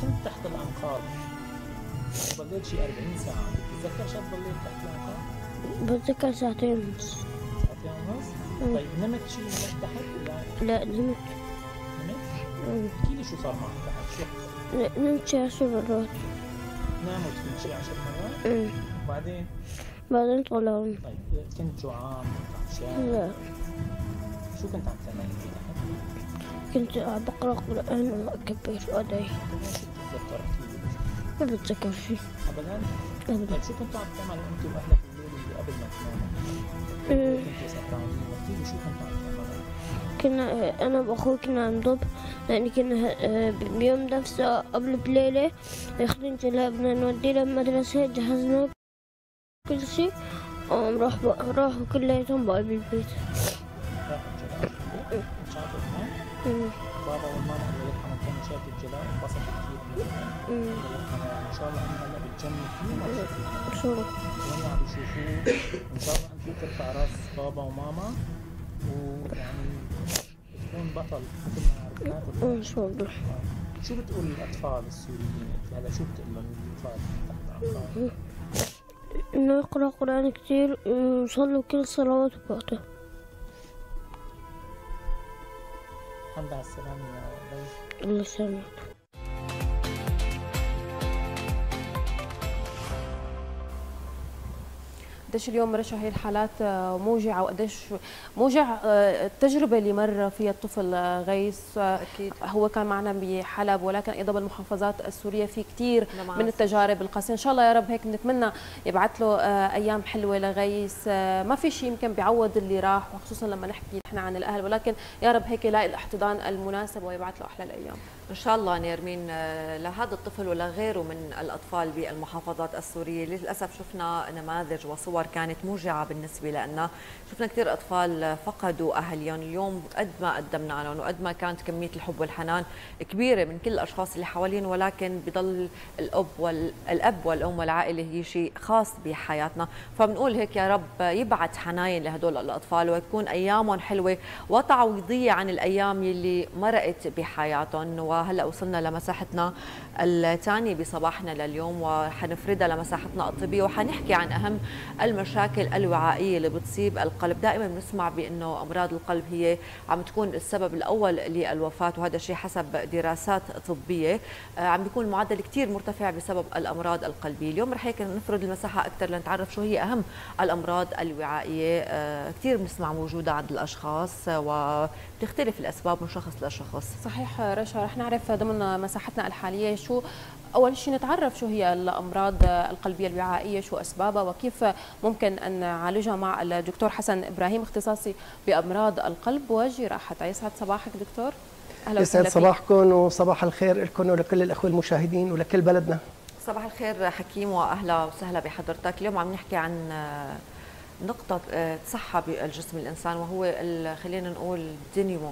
كنت تحت الأنقاض. ضليت شي 40 ساعة. بتتذكر شو ضليت تحت الأنقاض؟ بتذكر ساعتين ونص. ساعتين ونص؟ طيب نمت شي نمت تحت ولا؟ لا نمت. نمت؟ احكي لي شو صار معك تحت شو؟ نمت شي عشر مرات. ناموا كنت شي 10 مرات. وبعدين؟ بعدين طلعوني طيب كنت جوعان كنت عطشان. لا. شو كنت عم تعمل؟ تحت؟ كنت طيب شو بتتذكر احكي لي ما بتذكر شي ابدا؟ أبدا. طيب شو كنتوا عم تعملوا أنت وأهلك الليل اللي قبل ما سهرانين احكي لي شو كنتوا عم تعملوا؟ كنا أنا وأخوي كنا عم ضب لأن كنا آه، بيوم نفسه قبل بليلة ياخدين جلابنا نودي للمدرسة جهزنا كل شي قام راح راحوا كلياتهم بقلب البيت. بابا والماما الله يرحمهم كانوا شافوا الجلاء انبسطوا كثير. الله يرحمه ان شاء الله هم هلا بالجنه كثير مبسوطين شو وهم عم يشوفوه وان شاء الله انت ترفع راس بابا وماما ويعني تكون بطل مثل ما عرفناك إن شاء الله شو بتقول للاطفال السوريين هلا شو بتقول لهم الاطفال تحت الانقاض؟ إنه يقرأ قرآن كتير ويصلوا كل صلوات بوقتها الحمد على السلامه يا غيث الله قديش اليوم رشا هي الحالات موجعة وقديش موجع التجربه اللي مر فيها الطفل غيث. أكيد. هو كان معنا بحلب ولكن أيضا بالمحافظات السورية في كثير من التجارب القاسية. إن شاء الله يا رب هيك نتمنى يبعث له أيام حلوة لغيث. ما في شيء يمكن بيعوض اللي راح وخصوصا لما نحكي نحن عن الأهل. ولكن يا رب هيك يلاقي الاحتضان المناسب ويبعث له أحلى الأيام. إن شاء الله نيرمين لهذا الطفل ولا غيره من الأطفال بالمحافظات السورية. للأسف شفنا نماذج وصور كانت موجعة بالنسبة لنا. شفنا كثير أطفال فقدوا اهلهم اليوم قد ما قدمنا لهم وقد ما كانت كمية الحب والحنان كبيرة من كل الأشخاص اللي حوالين ولكن بضل الأب والاب والأم والعائلة هي شيء خاص بحياتنا. فبنقول هيك يا رب يبعث حناين لهدول الأطفال وتكون أيامهم حلوة وتعويضية عن الأيام اللي مرقت بحياتهم. وهلأ وصلنا لمساحتنا الثانية بصباحنا لليوم وحنفردها لمساحتنا الطبية وحنحكي عن أهم المشاكل الوعائية اللي بتصيب القلب. دائما بنسمع بأنه أمراض القلب هي عم تكون السبب الأول للوفاة وهذا الشيء حسب دراسات طبية. عم بيكون المعدل كثير مرتفع بسبب الأمراض القلبية. اليوم رح هيك نفرد المساحة أكثر لنتعرف شو هي أهم الأمراض الوعائية. كثير بنسمع موجودة عند الأشخاص وبتختلف الأسباب من شخص لشخص. صحيح رشا رح نعرف ضمن مساحتنا الحالية شو أول شيء نتعرف شو هي الأمراض القلبية الوعائية شو أسبابها وكيف ممكن أن نعالجها مع الدكتور حسن إبراهيم اختصاصي بأمراض القلب. وجراحه يسعد صباحك دكتور. أهلا يسعد صباحكم وصباح الخير لكم ولكل الأخوة المشاهدين ولكل بلدنا. صباح الخير حكيم واهلا وسهلا بحضرتك. اليوم عم نحكي عن نقطة صحة بالجسم الإنسان وهو خلينا نقول الدينيمو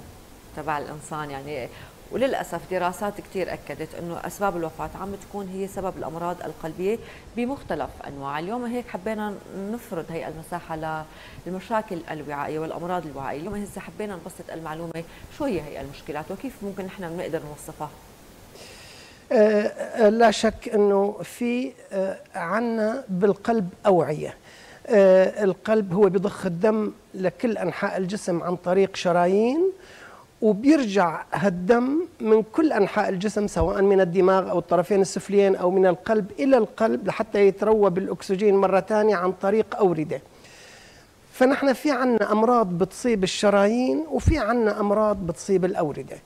تبع الإنسان يعني وللأسف دراسات كثير أكدت إنه أسباب الوفاة عم تكون هي سبب الأمراض القلبية بمختلف أنواع، اليوم هيك حبينا نفرض هي المساحة للمشاكل الوعائيه والأمراض الوعائيه، اليوم هسه حبينا نبسط المعلومة شو هي هي المشكلات وكيف ممكن نحن بنقدر نوصفها. آه لا شك إنه في آه عنا بالقلب أوعية. آه القلب هو بضخ الدم لكل أنحاء الجسم عن طريق شرايين وبيرجع هالدم من كل أنحاء الجسم سواء من الدماغ أو الطرفين السفليين أو من القلب إلى القلب لحتى يتروى بالأكسجين مرة ثانية عن طريق أوردة. فنحن في عنا أمراض بتصيب الشرايين وفي عنا أمراض بتصيب الأوردة.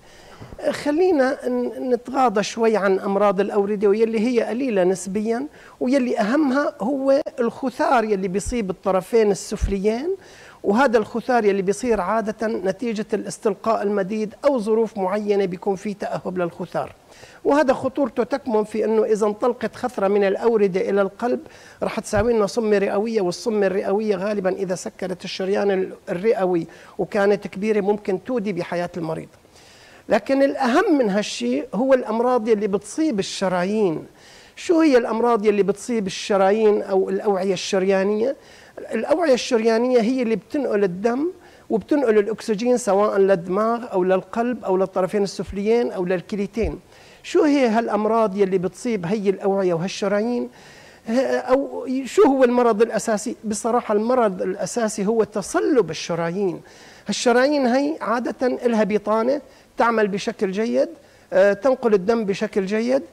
خلينا نتغاضى شوي عن أمراض الأوردة واللي هي قليلة نسبيا واللي أهمها هو الخثار يلي بيصيب الطرفين السفليين وهذا الخثار اللي بيصير عادة نتيجة الاستلقاء المديد أو ظروف معينة بيكون في تأهب للخثار. وهذا خطورته تكمن في أنه إذا انطلقت خثرة من الأوردة إلى القلب رح تساوي لنا صمة رئوية والصمة الرئوية غالبا إذا سكرت الشريان الرئوي وكانت كبيرة ممكن تودي بحياة المريض. لكن الأهم من هالشيء هو الأمراض اللي بتصيب الشرايين. شو هي الأمراض اللي بتصيب الشرايين أو الأوعية الشريانية؟ الأوعية الشريانية هي اللي بتنقل الدم وبتنقل الأكسجين سواء للدماغ أو للقلب أو للطرفين السفليين أو للكليتين. شو هي هالأمراض يلي بتصيب هي الأوعية وهالشرايين؟ أو شو هو المرض الأساسي؟ بصراحة المرض الأساسي هو تصلب الشرايين. الشرايين هي عادة لها بطانة تعمل بشكل جيد تنقل الدم بشكل جيد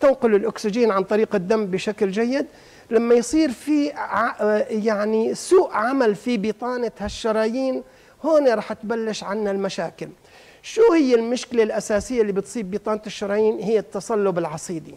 تنقل الأكسجين عن طريق الدم بشكل جيد. لما يصير في يعني سوء عمل في بطانة هالشرايين هون رح تبلش عنا المشاكل. شو هي المشكلة الأساسية اللي بتصيب بطانة الشرايين؟ هي التصلب العصيدي.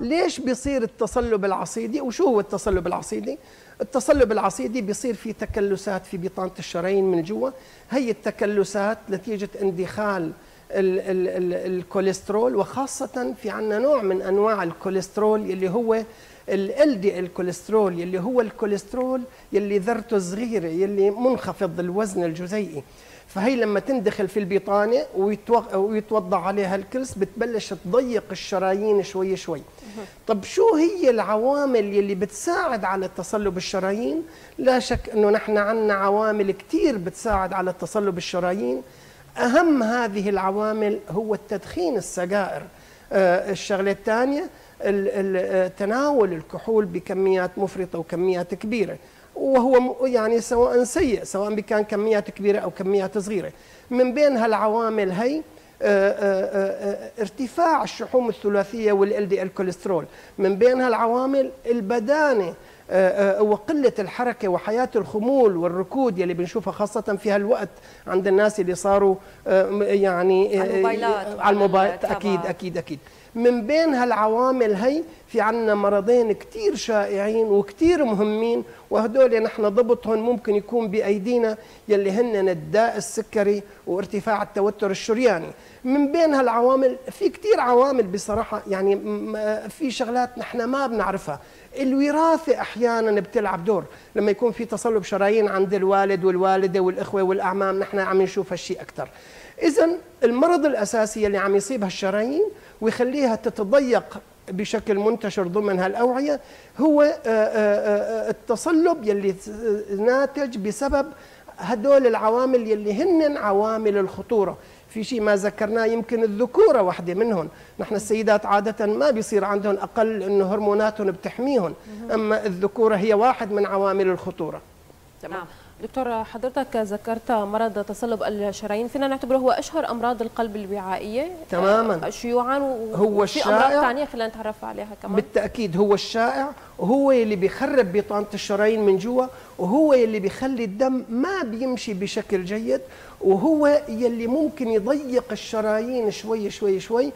ليش بيصير التصلب العصيدي؟ وشو هو التصلب العصيدي؟ التصلب العصيدي بيصير في تكلسات في بطانة الشرايين من جوا. هي التكلسات نتيجة اندخال ال ال ال الكوليسترول وخاصة في عنا نوع من أنواع الكوليسترول اللي هو LDL كوليسترول يلي هو الكوليسترول يلي ذرته صغيرة يلي منخفض الوزن الجزيئي. فهي لما تندخل في البطانة ويتوضع عليها الكلس بتبلش تضيق الشرايين شوي شوي. طب شو هي العوامل يلي بتساعد على تصلب الشرايين؟ لا شك إنه نحن عنا عوامل كتير بتساعد على تصلب الشرايين. أهم هذه العوامل هو التدخين السجائر. آه الشغلة الثانية تناول الكحول بكميات مفرطة وكميات كبيرة. وهو يعني سواء سيء سواء كان كميات كبيرة أو كميات صغيرة. من بين هالعوامل هي ارتفاع الشحوم الثلاثية والال دي الكوليسترول من بينها العوامل البدانة وقلة الحركة وحياة الخمول والركود يلي بنشوفها خاصة في هالوقت عند الناس اللي صاروا يعني على الموبايلات. على الموبايل. أكيد أكيد أكيد. من بين هالعوامل هي في عنا مرضين كتير شائعين وكتير مهمين وهدول نحن ضبطهم ممكن يكون بأيدينا يلي هن الداء السكري وارتفاع التوتر الشرياني. من بين هالعوامل في كتير عوامل بصراحة يعني في شغلات نحن ما بنعرفها. الوراثة أحيانا بتلعب دور. لما يكون في تصلب شرايين عند الوالد والوالدة والإخوة والأعمام نحن عم نشوف هالشيء أكثر إذا المرض الأساسي اللي عم يصيب هالشرايين ويخليها تتضيق بشكل منتشر ضمن هالأوعية هو آه، آه، آه، التصلب يلي ناتج بسبب هدول العوامل يلي هن عوامل الخطورة. في شيء ما ذكرناه يمكن الذكورة واحدة منهم. نحن السيدات عادة ما بيصير عندهم أقل أنه هرموناتهم بتحميهم أما الذكورة هي واحد من عوامل الخطورة. تمام. دكتور حضرتك ذكرت مرض تصلب الشرايين. فينا نعتبره هو أشهر أمراض القلب الوعائية تماما. شيوعا هو الشائع أمراض ثانية خلينا نتعرف عليها كمان. بالتأكيد هو الشائع وهو اللي بيخرب بطانه الشرايين من جوا وهو اللي بيخلي الدم ما بيمشي بشكل جيد وهو يلي ممكن يضيق الشرايين شوي شوي شوي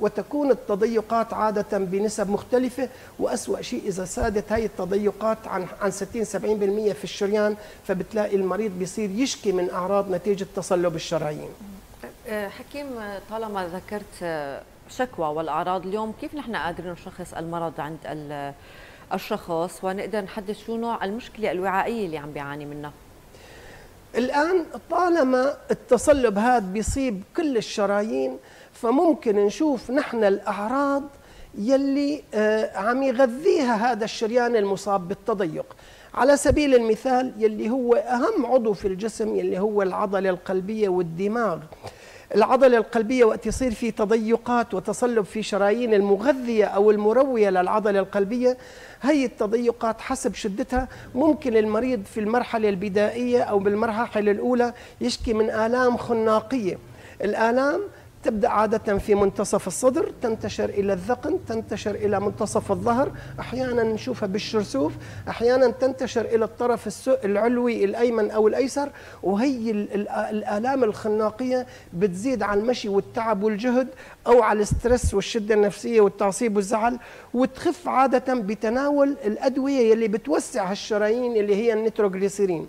وتكون التضيقات عادة بنسب مختلفة. وأسوأ شيء إذا سادت هاي التضيقات عن عن 60 70% في الشريان فبتلاقي المريض بيصير يشكي من أعراض نتيجة تصلب الشرايين. أه، حكيم طالما ذكرت شكوى والأعراض اليوم كيف نحن قادرين نشخص المرض عند الشخص ونقدر نحدد شو نوع المشكلة الوعائية اللي عم بيعاني منها. الآن طالما التصلب هذا بيصيب كل الشرايين فممكن نشوف نحن الأعراض يلي آه، عم يغذيها هذا الشريان المصاب بالتضيق. على سبيل المثال يلي هو أهم عضو في الجسم يلي هو العضلة القلبية والدماغ. العضلة القلبية وقت يصير في تضيقات وتصلب في شرايين المغذية أو المروية للعضلة القلبية هي التضيقات حسب شدتها ممكن المريض في المرحلة البدائية أو بالمرحلة الأولى يشكي من آلام خناقية. الآلام تبدأ عادة في منتصف الصدر تنتشر إلى الذقن تنتشر إلى منتصف الظهر أحيانا نشوفها بالشرسوف أحيانا تنتشر إلى الطرف العلوي الأيمن أو الأيسر وهي الآلام الخناقية بتزيد على المشي والتعب والجهد أو على ال stress والشدة النفسية والتعصيب والزعل وتخف عادة بتناول الأدوية اللي بتوسع الشرايين اللي هي النيتروغليسيرين.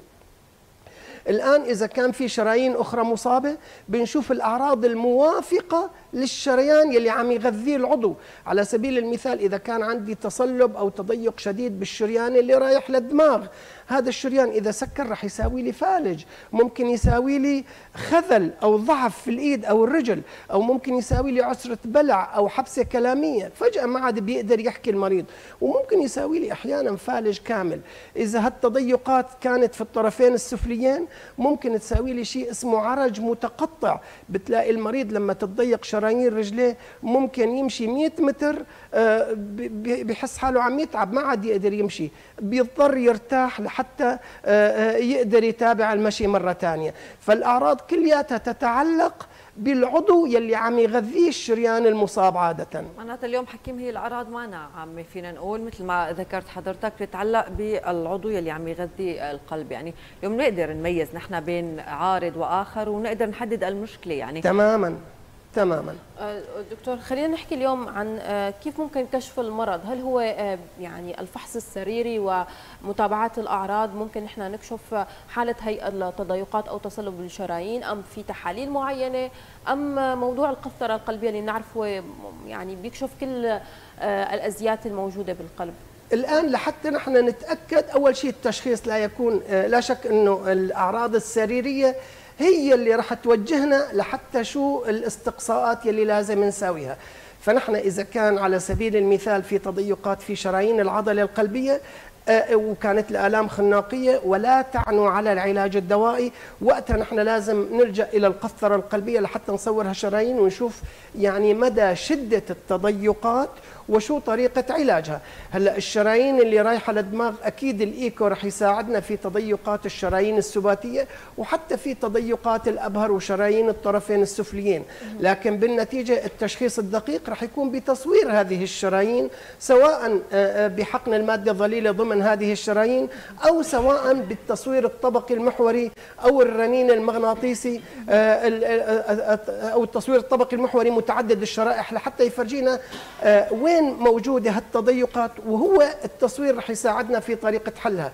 الآن إذا كان في شرايين أخرى مصابة بنشوف الأعراض الموافقة للشريان يلي عم يغذيه العضو. على سبيل المثال إذا كان عندي تصلب أو تضيق شديد بالشريان اللي رايح للدماغ هذا الشريان إذا سكر رح يساوي لي فالج. ممكن يساوي لي خذل أو ضعف في الإيد أو الرجل أو ممكن يساوي لي عسرة بلع أو حبسة كلامية. فجأة ما عاد بيقدر يحكي المريض. وممكن يساوي لي أحيانا فالج كامل. إذا هالتضيقات كانت في الطرفين السفليين ممكن تساوي لي شيء اسمه عرج متقطع. بتلاقي المريض لما تتضيق شرايين رجليه ممكن يمشي 100 متر آه، بحس حاله عم يتعب ما عاد يقدر يمشي. بيضطر يرتاح لحتى آه، آه، يقدر يتابع المشي مرة ثانية فالأعراض كلياتها تتعلق بالعضو يلي عم يغذيه الشريان المصاب عادة. معناتها اليوم حكيم هي الأعراض ما عم فينا نقول مثل ما ذكرت حضرتك بتتعلق بالعضو يلي عم يغذي القلب. يعني اليوم نقدر نميز نحن بين عارض وآخر ونقدر نحدد المشكلة يعني تماما. تماما. آه، دكتور خلينا نحكي اليوم عن آه، كيف ممكن كشف المرض؟ هل هو آه، يعني الفحص السريري ومتابعه الأعراض؟ ممكن نحن نكشف حالة هي التضيقات أو تصلب الشرايين؟ أم في تحاليل معينة؟ أم موضوع القسطره القلبية اللي نعرفه يعني بيكشف كل الأزيات الموجودة بالقلب. الآن لحتى نحن نتأكد أول شيء التشخيص لا يكون لا شك إنه الأعراض السريرية هي اللي راح توجهنا لحتى شو الاستقصاءات يلي لازم نساويها. فنحن إذا كان على سبيل المثال في تضيقات في شرايين العضلة القلبية آه، وكانت الآلام خناقية ولا تعنوا على العلاج الدوائي وقتها نحن لازم نلجأ إلى القسطرة القلبية لحتى نصور هالشرايين ونشوف يعني مدى شدة التضيقات وشو طريقة علاجها. هلا الشرايين اللي رايحة للدماغ أكيد الإيكو رح يساعدنا في تضيقات الشرايين السباتية وحتى في تضيقات الأبهر وشرايين الطرفين السفليين. لكن بالنتيجة التشخيص الدقيق رح يكون بتصوير هذه الشرايين سواء آه، آه، بحقن المادة الظليلة ضمن هذه الشرايين أو سواء بالتصوير الطبقي المحوري أو الرنين المغناطيسي أو التصوير الطبقي المحوري متعدد الشرائح لحتى يفرجينا وين موجودة هالتضيقات؟ وهو التصوير رح يساعدنا في طريقة حلها.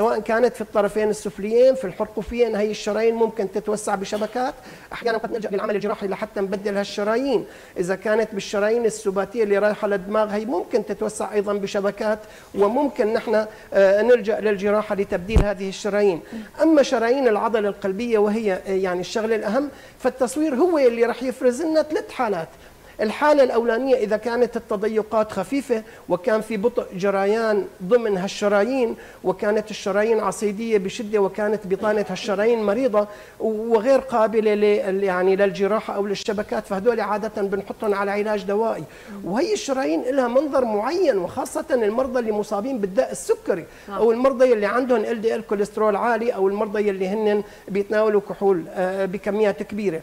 سواء كانت في الطرفين السفليين في الحرقوفيين هي الشرايين ممكن تتوسع بشبكات. أحيانا قد نلجأ للعمل الجراحي لحتى نبدل هالشرايين. إذا كانت بالشرايين السباتية اللي رايحة للدماغ هي ممكن تتوسع أيضا بشبكات وممكن نحن آه، نلجأ للجراحة لتبديل هذه الشرايين. أما شرايين العضلة القلبية وهي آه، يعني الشغلة الأهم فالتصوير هو اللي راح يفرز لنا ثلاث حالات. الحالة الأولانية إذا كانت التضيقات خفيفة وكان في بطء جريان ضمن هالشرايين وكانت الشرايين عصيدية بشدة وكانت بطانة هالشرايين مريضة وغير قابلة يعني للجراحة أو للشبكات فهدول عادة بنحطهم على علاج دوائي وهي الشرايين لها منظر معين وخاصة المرضى اللي مصابين بالداء السكري نعم. أو المرضى اللي عندهم إل دي إل كوليسترول عالي أو المرضى اللي هن بيتناولوا كحول آه، بكميات كبيرة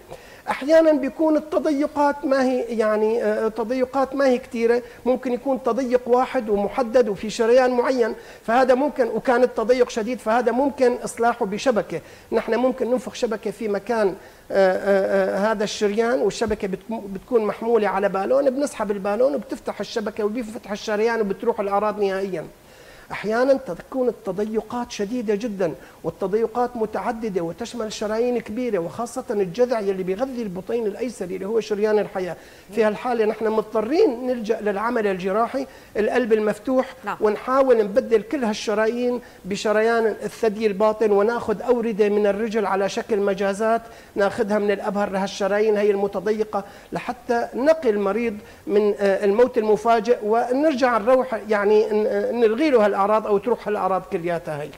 أحيانا بيكون التضيقات ما هي يعني آه، تضيقات ما هي كثيره ممكن يكون تضيق واحد ومحدد وفي شريان معين فهذا ممكن وكان التضيق شديد فهذا ممكن إصلاحه بشبكة. نحن ممكن ننفخ شبكة في مكان آه، آه، هذا الشريان والشبكة بتكون محمولة على بالون بنسحب البالون وبتفتح الشبكة وبيفتح الشريان وبتروح الأعراض نهائيا. أحيانا تكون التضيقات شديدة جدا والتضيقات متعددة وتشمل شرايين كبيرة وخاصة الجذع اللي بيغذي البطين الأيسر اللي هو شريان الحياة. في هالحالة نحن مضطرين نلجأ للعمل الجراحي القلب المفتوح نعم. ونحاول نبدل كل هالشرايين بشريان الثدي الباطن وناخذ أوردة من الرجل على شكل مجازات ناخذها من الأبهر لهالشرايين هي المتضيقة لحتى نقي المريض من آه، الموت المفاجئ ونرجع نروح يعني نلغي له هالاعراض أو تروح هالاعراض كلياتها هي.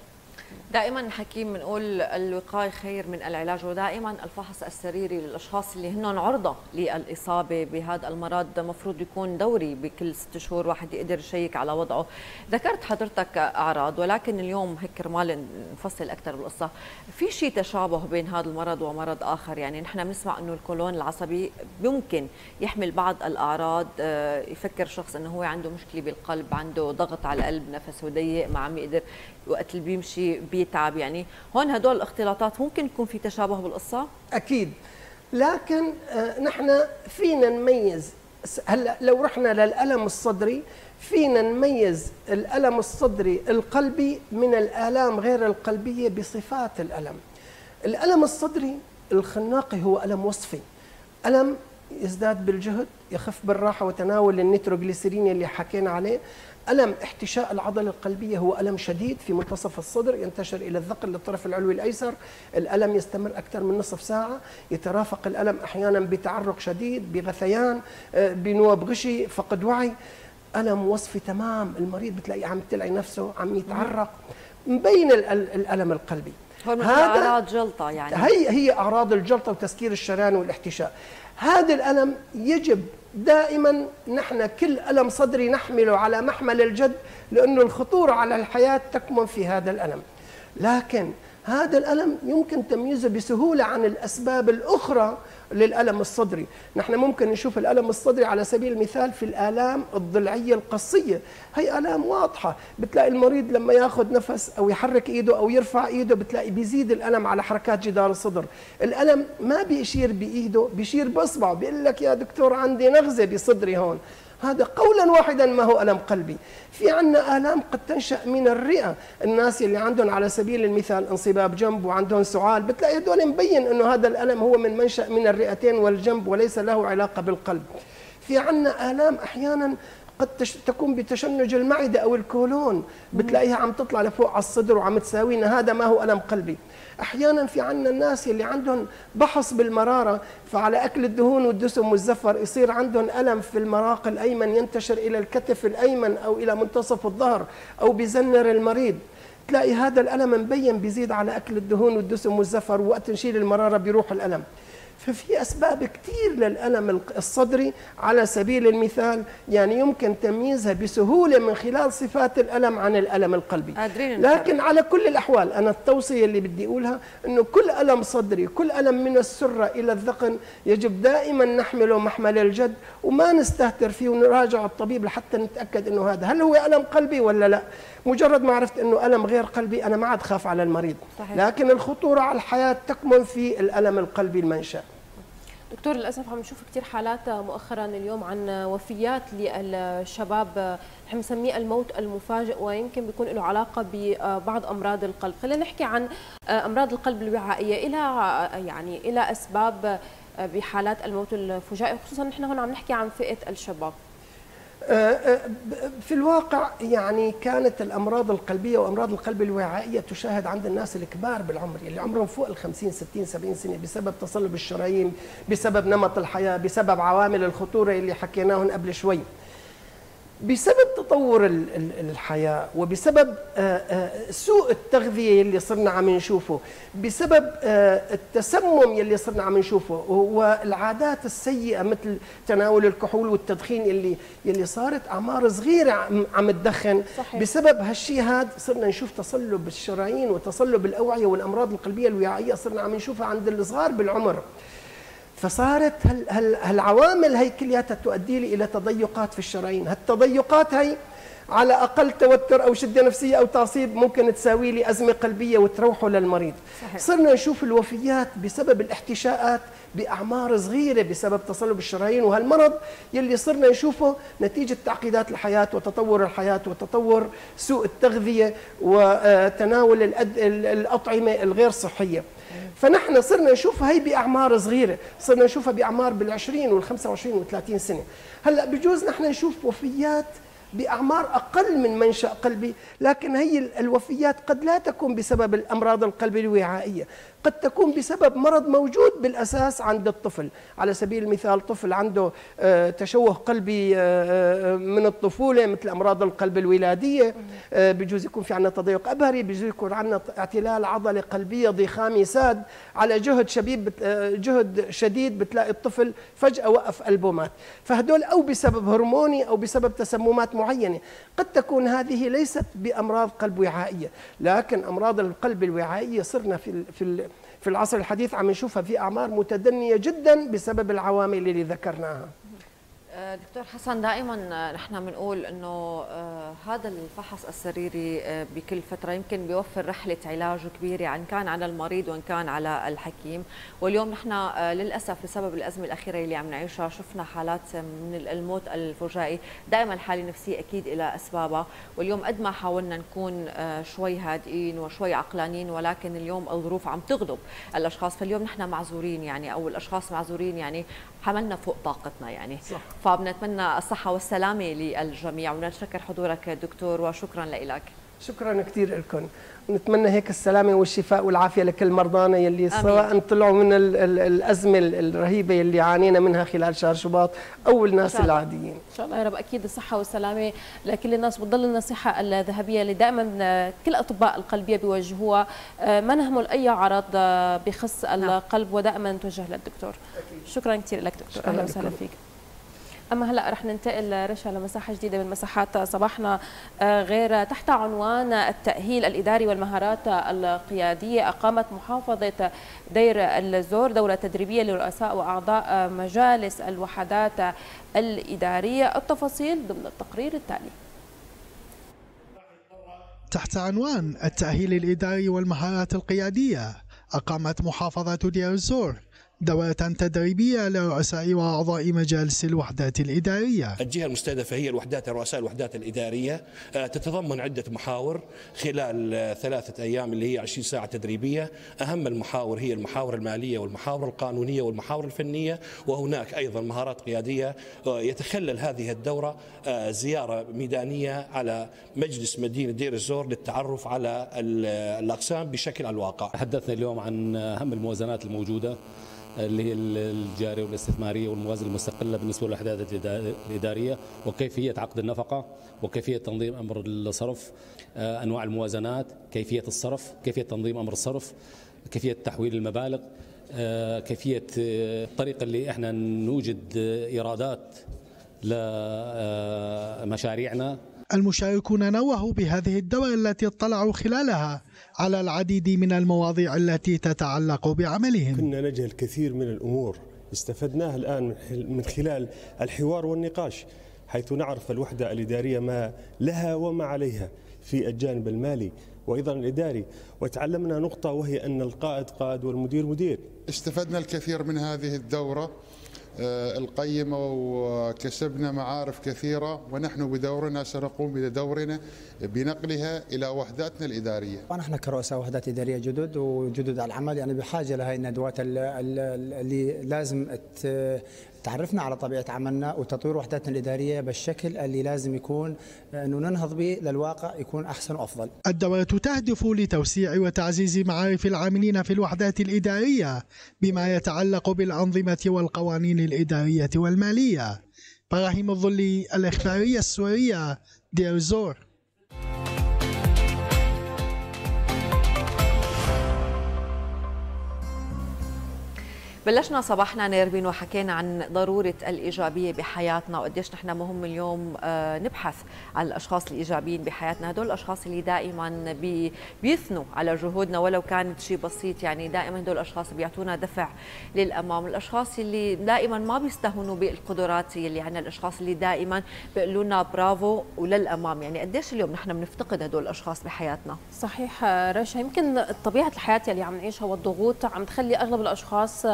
دائما حكيم بنقول الوقاية خير من العلاج ودائما الفحص السريري للأشخاص اللي هن عرضة للإصابة بهذا المرض مفروض يكون دوري بكل ست شهور واحد يقدر يشيك على وضعه. ذكرت حضرتك أعراض ولكن اليوم هيك كرمال نفصل أكثر بالقصة. في شيء تشابه بين هذا المرض ومرض آخر؟ يعني نحن بنسمع إنه الكولون العصبي ممكن يحمل بعض الأعراض. آه، يفكر شخص إنه هو عنده مشكلة بالقلب عنده ضغط على القلب نفسه ضيق ما عم يقدر وقت اللي بيمشي بيتعب يعني هون هدول الاختلاطات ممكن يكون في تشابه بالقصة؟ أكيد. لكن آه، نحن فينا نميز هلأ لو رحنا للألم الصدري فينا نميز الألم الصدري القلبي من الآلام غير القلبية بصفات الألم. الألم الصدري الخناقي هو ألم وصفي. ألم يزداد بالجهد يخف بالراحة وتناول النيتروغليسيرين اللي حكينا عليه. ألم احتشاء العضلة القلبية هو ألم شديد في منتصف الصدر ينتشر إلى الذقن للطرف العلوي الأيسر. الألم يستمر أكثر من نصف ساعة. يترافق الألم أحيانا بتعرق شديد بغثيان آه، بنوب غشي فقد وعي. ألم وصفي تمام المريض بتلاقيه عم تلعي نفسه عم يتعرق. مبين الألم القلبي. هذا أعراض جلطة يعني. هي هي أعراض الجلطة وتسكير الشريان والاحتشاء. هذا الألم يجب دائما نحن كل ألم صدري نحمله على محمل الجد لأنه الخطورة على الحياة تكمن في هذا الألم. لكن هذا الألم يمكن تمييزه بسهولة عن الأسباب الأخرى للألم الصدري. نحن ممكن نشوف الألم الصدري على سبيل المثال في الآلام الضلعية القصية. هي آلام واضحة. بتلاقي المريض لما ياخذ نفس أو يحرك إيده أو يرفع إيده بتلاقي بيزيد الألم على حركات جدار الصدر. الألم ما بيشير بإيده بيشير بإصبعه بيقول لك يا دكتور عندي نغزة بصدري هون. هذا قولا واحدا ما هو ألم قلبي. في عندنا آلام قد تنشأ من الرئة. الناس اللي عندهم على سبيل المثال انصباب جنب وعندهم سعال بتلاقي هدول مبين أنه هذا الألم هو من منشأ من الرئتين والجنب وليس له علاقة بالقلب. في عندنا آلام أحيانا قد تكون بتشنج المعدة أو الكولون. بتلاقيها عم تطلع لفوق على الصدر وعم تساوينا. هذا ما هو ألم قلبي. أحيانا في عندنا الناس اللي عندهم بحص بالمرارة فعلى أكل الدهون والدسم والزفر يصير عندهم ألم في المراق الأيمن ينتشر إلى الكتف الأيمن أو إلى منتصف الظهر أو بزنر المريض. تلاقي هذا الألم مبين بيزيد على أكل الدهون والدسم والزفر وقت نشيل المرارة بيروح الألم. ففي أسباب كثير للألم الصدري على سبيل المثال يعني يمكن تمييزها بسهولة من خلال صفات الألم عن الألم القلبي. لكن على كل الأحوال أنا التوصية اللي بدي أقولها أنه كل ألم صدري كل ألم من السرة إلى الذقن يجب دائما نحمله محمل الجد وما نستهتر فيه ونراجع الطبيب لحتى نتأكد أنه هذا. هل هو ألم قلبي ولا لا؟ مجرد ما عرفت أنه ألم غير قلبي أنا ما عاد خاف على المريض. صحيح. لكن الخطورة على الحياة تكمن في الألم القلبي المنشأ. دكتور للأسف عم نشوف كثير حالات مؤخرا اليوم عن وفيات للشباب. نحن بنسميه الموت المفاجئ ويمكن بيكون له علاقة ببعض أمراض القلب. خلينا نحكي عن أمراض القلب الوعائية. إلى يعني إلى أسباب بحالات الموت الفجائي خصوصا نحن هون عم نحكي عن فئة الشباب. في الواقع يعني كانت الأمراض القلبية وأمراض القلب الوعائية تشاهد عند الناس الكبار بالعمر اللي عمرهم فوق ال 50 60 70 سنة بسبب تصلب الشرايين بسبب نمط الحياة بسبب عوامل الخطورة اللي حكيناهم قبل شوي. بسبب تطور الحياة وبسبب آه، آه، سوء التغذية اللي صرنا عم نشوفه بسبب آه، التسمم اللي صرنا عم نشوفه والعادات السيئة مثل تناول الكحول والتدخين اللي اللي صارت أعمار صغيرة عم تدخن. بسبب هالشيء هذا صرنا نشوف تصلب الشرايين وتصلب الأوعية والأمراض القلبية الوعائية صرنا عم نشوفها عند الصغار بالعمر فصارت هالعوامل هي كلياتها تؤدي لي إلى تضيقات في الشرايين. هالتضيقات هي على أقل توتر أو شدة نفسية أو تعصيب ممكن تساوي لي أزمة قلبية وتروحه للمريض. صحيح. صرنا نشوف الوفيات بسبب الاحتشاءات بأعمار صغيرة بسبب تصلب الشرايين وهالمرض يلي صرنا نشوفه نتيجة تعقيدات الحياة وتطور الحياة وتطور سوء التغذية وتناول الأطعمة الغير صحية. فنحن صرنا نشوفها هي بأعمار صغيرة صرنا نشوفها بأعمار بال20 وال25 وال30 سنة. هلأ بجوز نحن نشوف وفيات بأعمار أقل من منشأ قلبي لكن هي الوفيات قد لا تكون بسبب الأمراض القلب الوعائية. قد تكون بسبب مرض موجود بالأساس عند الطفل. على سبيل المثال طفل عنده آه، تشوه قلبي آه، آه، من الطفولة مثل أمراض القلب الولادية. بجوز يكون في عندنا تضيق أبهري بجوز يكون عندنا اعتلال عضلة قلبية ضخامي ساد. على جهد شديد جهد شديد بتلاقي الطفل فجأة وقف قلبه مات. فهدول أو بسبب هرموني أو بسبب تسممات معينة. قد تكون هذه ليست بأمراض قلب وعائية لكن أمراض القلب الوعائية صرنا في في في العصر الحديث عم نشوفها في أعمار متدنية جدا بسبب العوامل اللي ذكرناها. دكتور حسن دائما نحن بنقول إنه آه، هذا الفحص السريري آه، بكل فترة يمكن بيوفر رحلة علاج كبيرة ان كان على المريض وإن كان على الحكيم. واليوم نحن للأسف بسبب الأزمة الأخيرة اللي عم نعيشها شفنا حالات من الموت الفجائي دائما الحاله النفسيه أكيد لها أسبابها. واليوم قد ما حاولنا نكون شوي هادئين وشوي عقلانيين ولكن اليوم الظروف عم تغضب الأشخاص. فاليوم نحن معذورين يعني أو الأشخاص معذورين يعني حملنا فوق طاقتنا يعني صح. فبنتمنى الصحة والسلامة للجميع ونشكر حضورك دكتور وشكرا لك شكرا كثير لكم. ونتمنى هيك السلامة والشفاء والعافية لكل مرضانا يلي. سواء طلعوا من ال ال الأزمة الرهيبة يلي عانينا منها خلال شهر شباط أو الناس العاديين. إن شاء الله يا رب أكيد الصحة والسلامة لكل الناس بتضل النصيحة الذهبية اللي دائما كل أطباء القلبية بيوجهوها. آه، ما نهمل أي عرض آه، بخص نعم. القلب ودائما توجه للدكتور. أكيد. شكرا كثير لك دكتور. أهلا وسهلا فيك. أما هلأ رح ننتقل رشا لمساحة جديدة من مساحات صباحنا آه، غير تحت عنوان التأهيل الإداري والمهارات القيادية أقامت محافظة دير الزور دوره تدريبية لرؤساء وأعضاء مجالس الوحدات الإدارية. التفاصيل ضمن التقرير التالي. تحت عنوان التأهيل الإداري والمهارات القيادية أقامت محافظة دير الزور دورة تدريبية لرؤساء وأعضاء مجالس الوحدات الإدارية. الجهة المستهدفة هي الوحدات رؤساء الوحدات الإدارية. آه، تتضمن عدة محاور. خلال ثلاثة أيام اللي هي 20 ساعة تدريبية. أهم المحاور هي المحاور المالية والمحاور القانونية والمحاور الفنية. وهناك أيضا مهارات قيادية. آه، يتخلل هذه الدورة آه، زيارة ميدانية على مجلس مدينة دير الزور للتعرف على الأقسام بشكل على الواقع. تحدثنا اليوم عن أهم الموازنات الموجودة. اللي هي الجارية والاستثمارية والموازنه المستقلة بالنسبة للوحدات الإدارية وكيفية عقد النفقة وكيفية تنظيم أمر الصرف آه، أنواع الموازنات كيفية الصرف كيفية تنظيم أمر الصرف كيفية تحويل المبالغ كيفية الطريقة اللي إحنا نوجد إيرادات لمشاريعنا المشاركون نوهوا بهذه الدورة التي اطلعوا خلالها على العديد من المواضيع التي تتعلق بعملهم. كنا نجهل كثير من الأمور استفدناها الآن من خلال الحوار والنقاش حيث نعرف الوحدة الإدارية ما لها وما عليها في الجانب المالي وأيضا الإداري. وتعلمنا نقطة وهي أن القائد قائد والمدير مدير. استفدنا الكثير من هذه الدورة. آه، القيمة وكسبنا معارف كثيرة ونحن بدورنا سنقوم بدورنا بنقلها إلى وحداتنا الإدارية. نحن كرؤساء وحدات إدارية جدد وجدد على العمل يعني بحاجة لهذه الندوات اللي لازم تعرفنا على طبيعة عملنا وتطوير وحداتنا الإدارية بالشكل اللي لازم يكون أنه ننهض به للواقع يكون أحسن وأفضل. الدورة تهدف لتوسيع وتعزيز معارف العاملين في الوحدات الإدارية بما يتعلق بالأنظمة والقوانين الإدارية والمالية. براهيم الظلي الإخبارية السورية دير زور. بلشنا صباحنا نيربين وحكينا عن ضرورة الإيجابية بحياتنا وقديش نحن مهم اليوم آه، نبحث عن الأشخاص الإيجابيين بحياتنا. هدول الأشخاص اللي دائما بيثنوا على جهودنا ولو كانت شيء بسيط يعني دائما هدول الأشخاص بيعطونا دفع للأمام. الأشخاص اللي دائما ما بيستهونوا بالقدرات اللي عندنا الأشخاص اللي دائما بيقولوا لنا برافو وللأمام. يعني قديش اليوم نحن بنفتقد هدول الأشخاص بحياتنا؟ صحيح رشا. يمكن طبيعة الحياة اللي عم نعيشها والضغوط عم تخلي أغلب الأشخاص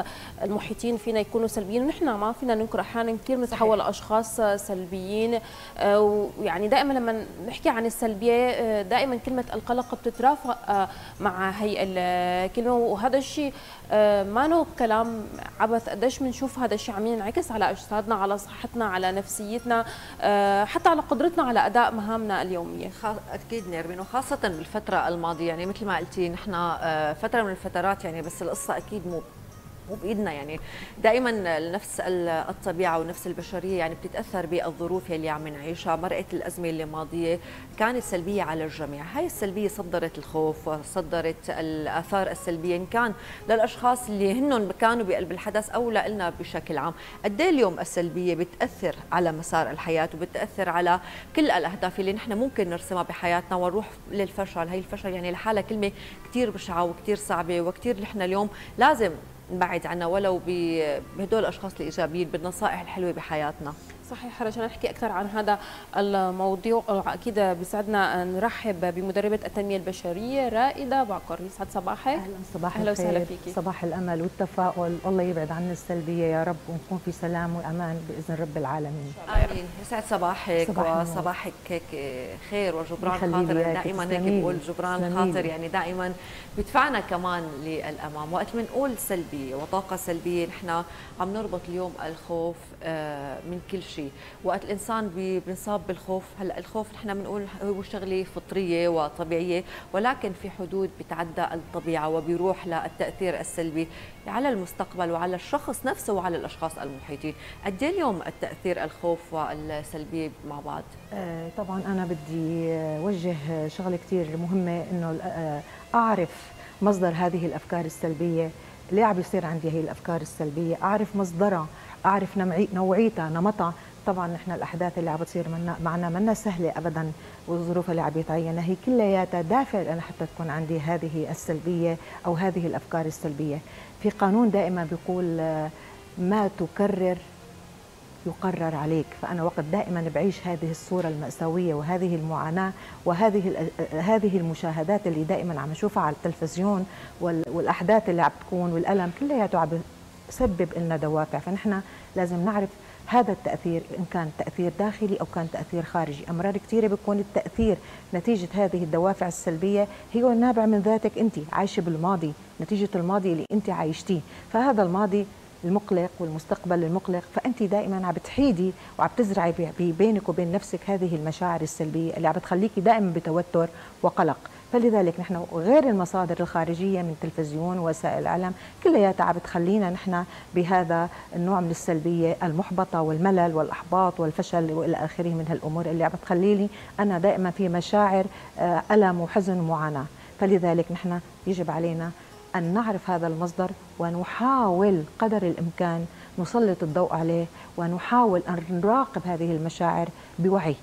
المحيطين فينا يكونوا سلبيين. ونحن ما فينا ننكر أحيانا كثير بنتحول لاشخاص سلبيين. آه، ويعني دائما لما نحكي عن السلبية آه، دائما كلمة القلق بتترافق آه، مع هي الكلمة. وهذا الشيء ما له كلام عبث قديش بنشوف هذا الشيء عم ينعكس على أجسادنا على صحتنا على نفسيتنا حتى على قدرتنا على أداء مهامنا اليومية. أكيد نيرمين. وخاصة بالفترة الماضية يعني مثل ما قلتي نحن فترة من الفترات يعني بس القصة أكيد مو مو بايدنا يعني دائما نفس الطبيعة ونفس البشرية يعني بتتأثر بالظروف اللي عم نعيشها. مرقت الأزمة اللي ماضية كانت سلبية على الجميع. هاي السلبية صدرت الخوف وصدرت الآثار السلبية إن كان للأشخاص اللي هن كانوا بقلب الحدث أو لنا بشكل عام. قد إيه اليوم السلبية بتأثر على مسار الحياة وبتأثر على كل الأهداف اللي نحن ممكن نرسمها بحياتنا ونروح للفشل؟ هي الفشل يعني لحالها كلمة كثير بشعة وكثير صعبة وكثير نحن اليوم لازم نبعد عنها ولو بهدول الأشخاص الإيجابيين بالنصائح الحلوة بحياتنا. صحيح رجعنا نحكي أكثر عن هذا الموضوع. أكيد بيسعدنا نرحب بمدربة التنمية البشرية رائدة باكر. يسعد صباحك. أهلا صباح أهلا وسهلا فيكي صباح الأمل والتفاؤل. الله يبعد عنا السلبية يا رب ونكون في سلام وأمان بإذن رب العالمين. آمين. يسعد صباحك صباح وصباحك هيك خير وجبران خاطر دائما هيك بقول جبران الخاطر يعني دائما بيدفعنا كمان للأمام. وقت بنقول سلبية وطاقة سلبية نحن عم نربط اليوم الخوف آه، من كل شيء. وقت الإنسان بينصاب بالخوف هلأ الخوف نحن بنقول هو شغلة فطرية وطبيعية ولكن في حدود بتعدى الطبيعة وبيروح للتأثير السلبي على المستقبل وعلى الشخص نفسه وعلى الأشخاص المحيطين. قد إيه اليوم التأثير الخوف والسلبية مع بعض؟ آه، طبعا أنا بدي وجه شغلة كثير مهمة إنه آه، أعرف مصدر هذه الأفكار السلبية ليه عم بيصير عندي هي الأفكار السلبية؟ أعرف مصدرها أعرف نوعيتها نمطها. طبعا نحن الأحداث اللي عم بتصير معنا منا سهلة ابدا والظروف اللي عم يتعينها. هي كلياتها دافع أنا حتى تكون عندي هذه السلبية أو هذه الأفكار السلبية. في قانون دائما بيقول آه، ما تكرر يقرر عليك. فأنا وقت دائما بعيش هذه الصورة المأساوية وهذه المعاناة وهذه هذه المشاهدات اللي دائما عم نشوفها على التلفزيون والأحداث اللي عم تكون والألم كلياته عم بسبب لنا دوافع. فنحن لازم نعرف هذا التأثير إن كان تأثير داخلي أو كان تأثير خارجي. أمرار كثيرة بيكون التأثير نتيجة هذه الدوافع السلبية هي النابع من ذاتك أنت عايشة بالماضي نتيجة الماضي اللي أنت عايشتيه. فهذا الماضي المقلق والمستقبل المقلق فانت دائما عم بتحيدي وعم تزرعي بينك وبين نفسك هذه المشاعر السلبية اللي عم بتخليكي دائما بتوتر وقلق. فلذلك نحن غير المصادر الخارجية من تلفزيون وسائل الإعلام كلياتها عم بتخلينا نحن بهذا النوع من السلبية المحبطة والملل والإحباط والفشل وإلى آخره من هالأمور اللي عم بتخليني أنا دائما في مشاعر آه، ألم وحزن ومعاناة. فلذلك نحن يجب علينا أن نعرف هذا المصدر ونحاول قدر الإمكان نسلط الضوء عليه ونحاول أن نراقب هذه المشاعر بوعي.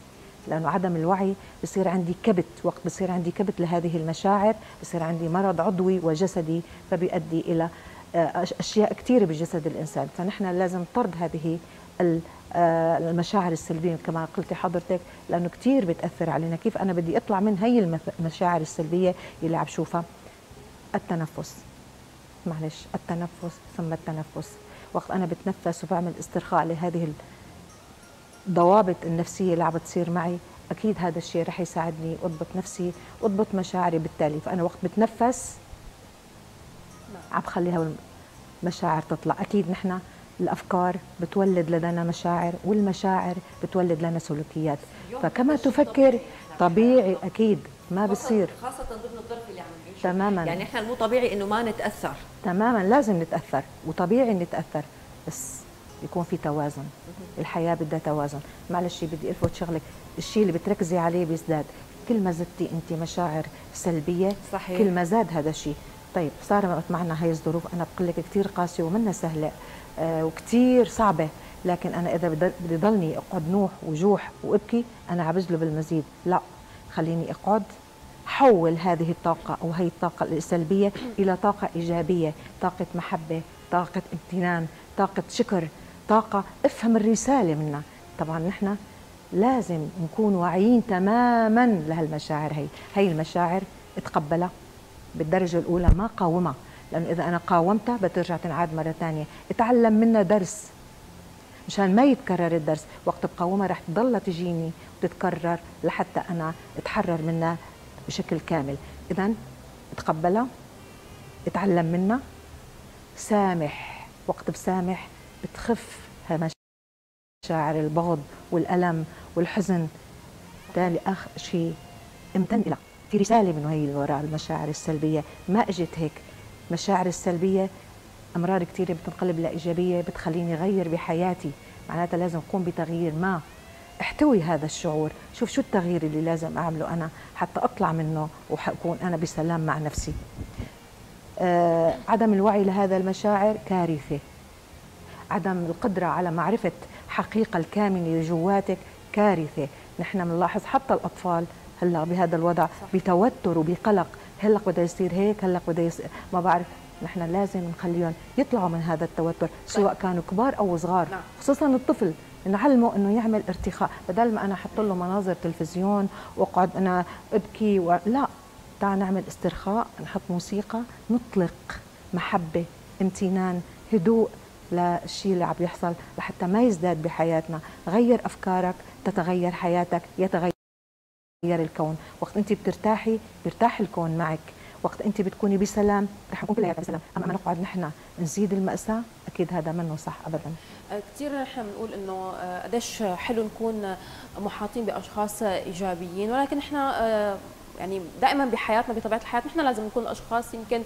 لأنه عدم الوعي بصير عندي كبت وقت بصير عندي كبت لهذه المشاعر بصير عندي مرض عضوي وجسدي فبيؤدي إلى آه، أشياء كثيرة بجسد الإنسان. فنحن لازم طرد هذه آه، المشاعر السلبية كما قلتي حضرتك لأنه كثير بتأثر علينا. كيف أنا بدي أطلع من هي المشاعر السلبية؟ اللي عم بشوفها التنفس. معلش التنفس ثم التنفس. وقت أنا بتنفس وبعمل استرخاء لهذه الضوابط النفسية اللي عم بتصير معي أكيد هذا الشيء رح يساعدني أضبط نفسي أضبط مشاعري بالتالي. فأنا وقت بتنفس عم بخليها المشاعر تطلع. أكيد نحن الأفكار بتولد لدينا مشاعر والمشاعر بتولد لنا سلوكيات. فكما تفكر طبيعي أكيد. ما بصير. خاصة ضمن الظرف اللي عم نعيشه تماما. يعني إحنا مو طبيعي إنه ما نتأثر. تماما. لازم نتأثر. وطبيعي نتأثر. بس يكون في توازن. الحياة بدها توازن. معلش بدي ألفت شغلك. الشيء اللي بتركزي عليه بيزداد. كل ما زدتي انت مشاعر سلبية صحيح. كل ما زاد هذا الشيء طيب صار معنا هاي الظروف. أنا بقول لك كثير قاسية ومنها سهلة آه وكثير صعبة. لكن أنا إذا بدي ضلني أقعد نوح وجوح وأبكي أنا عبزله بالمزيد لا. خليني أقعد. حول هذه الطاقة أو هي الطاقة السلبية إلى طاقة إيجابية طاقة محبة طاقة امتنان طاقة شكر طاقة افهم الرسالة منا. طبعا نحن لازم نكون واعيين تماما لهالمشاعر هي. هي المشاعر اتقبلها بالدرجة الأولى ما قاومها. لأنه إذا أنا قاومتها بترجع تنعاد مرة ثانية. اتعلم منها درس. مشان ما يتكرر الدرس. وقت بقاومها رح تضلها تجيني وتتكرر لحتى أنا أتحرر منها بشكل كامل. إذا اتقبلها اتعلم منها. سامح وقت بسامح بتخف مشاعر البغض والألم والحزن. تالي أخ شيء امتن لها في رسالة من هي وراء المشاعر السلبية. ما أجت هيك. مشاعر السلبية أمرار كثيرة بتنقلب لإيجابية بتخليني غير بحياتي. معناتها لازم أقوم بتغيير ما. احتوي هذا الشعور. شوف شو التغيير اللي لازم أعمله أنا حتى أطلع منه وأكون أنا بسلام مع نفسي. آه عدم الوعي لهذا المشاعر كارثة. عدم القدرة على معرفة حقيقة الكامنة جواتك كارثة. نحن بنلاحظ حتى الأطفال هلأ بهذا الوضع بتوتر وبقلق. هلأ بده يصير هيك هلأ بده يصير ما بعرف. نحن لازم نخليهم يطلعوا من هذا التوتر سواء كانوا كبار أو صغار نعم. خصوصا الطفل نعلمه إنه يعمل ارتخاء. بدل ما أنا أحط له مناظر تلفزيون وأقعد أنا أبكي و... لا تعال نعمل استرخاء نحط موسيقى نطلق محبة امتنان هدوء للشيء اللي عم يحصل لحتى ما يزداد بحياتنا. غير أفكارك تتغير حياتك يتغير الكون. وقت انت بترتاحي بيرتاح الكون معك. وقت انت بتكوني بسلام رح نكون كلياتنا بسلام. أما نقعد نحن نزيد المأساة أكيد هذا منه صح ابدا. آه، كثير نحن بنقول إنه آه، قديش حلو نكون محاطين بأشخاص إيجابيين. ولكن نحن آه، يعني دائما بحياتنا بطبيعة الحياة نحن لازم نكون اشخاص يمكن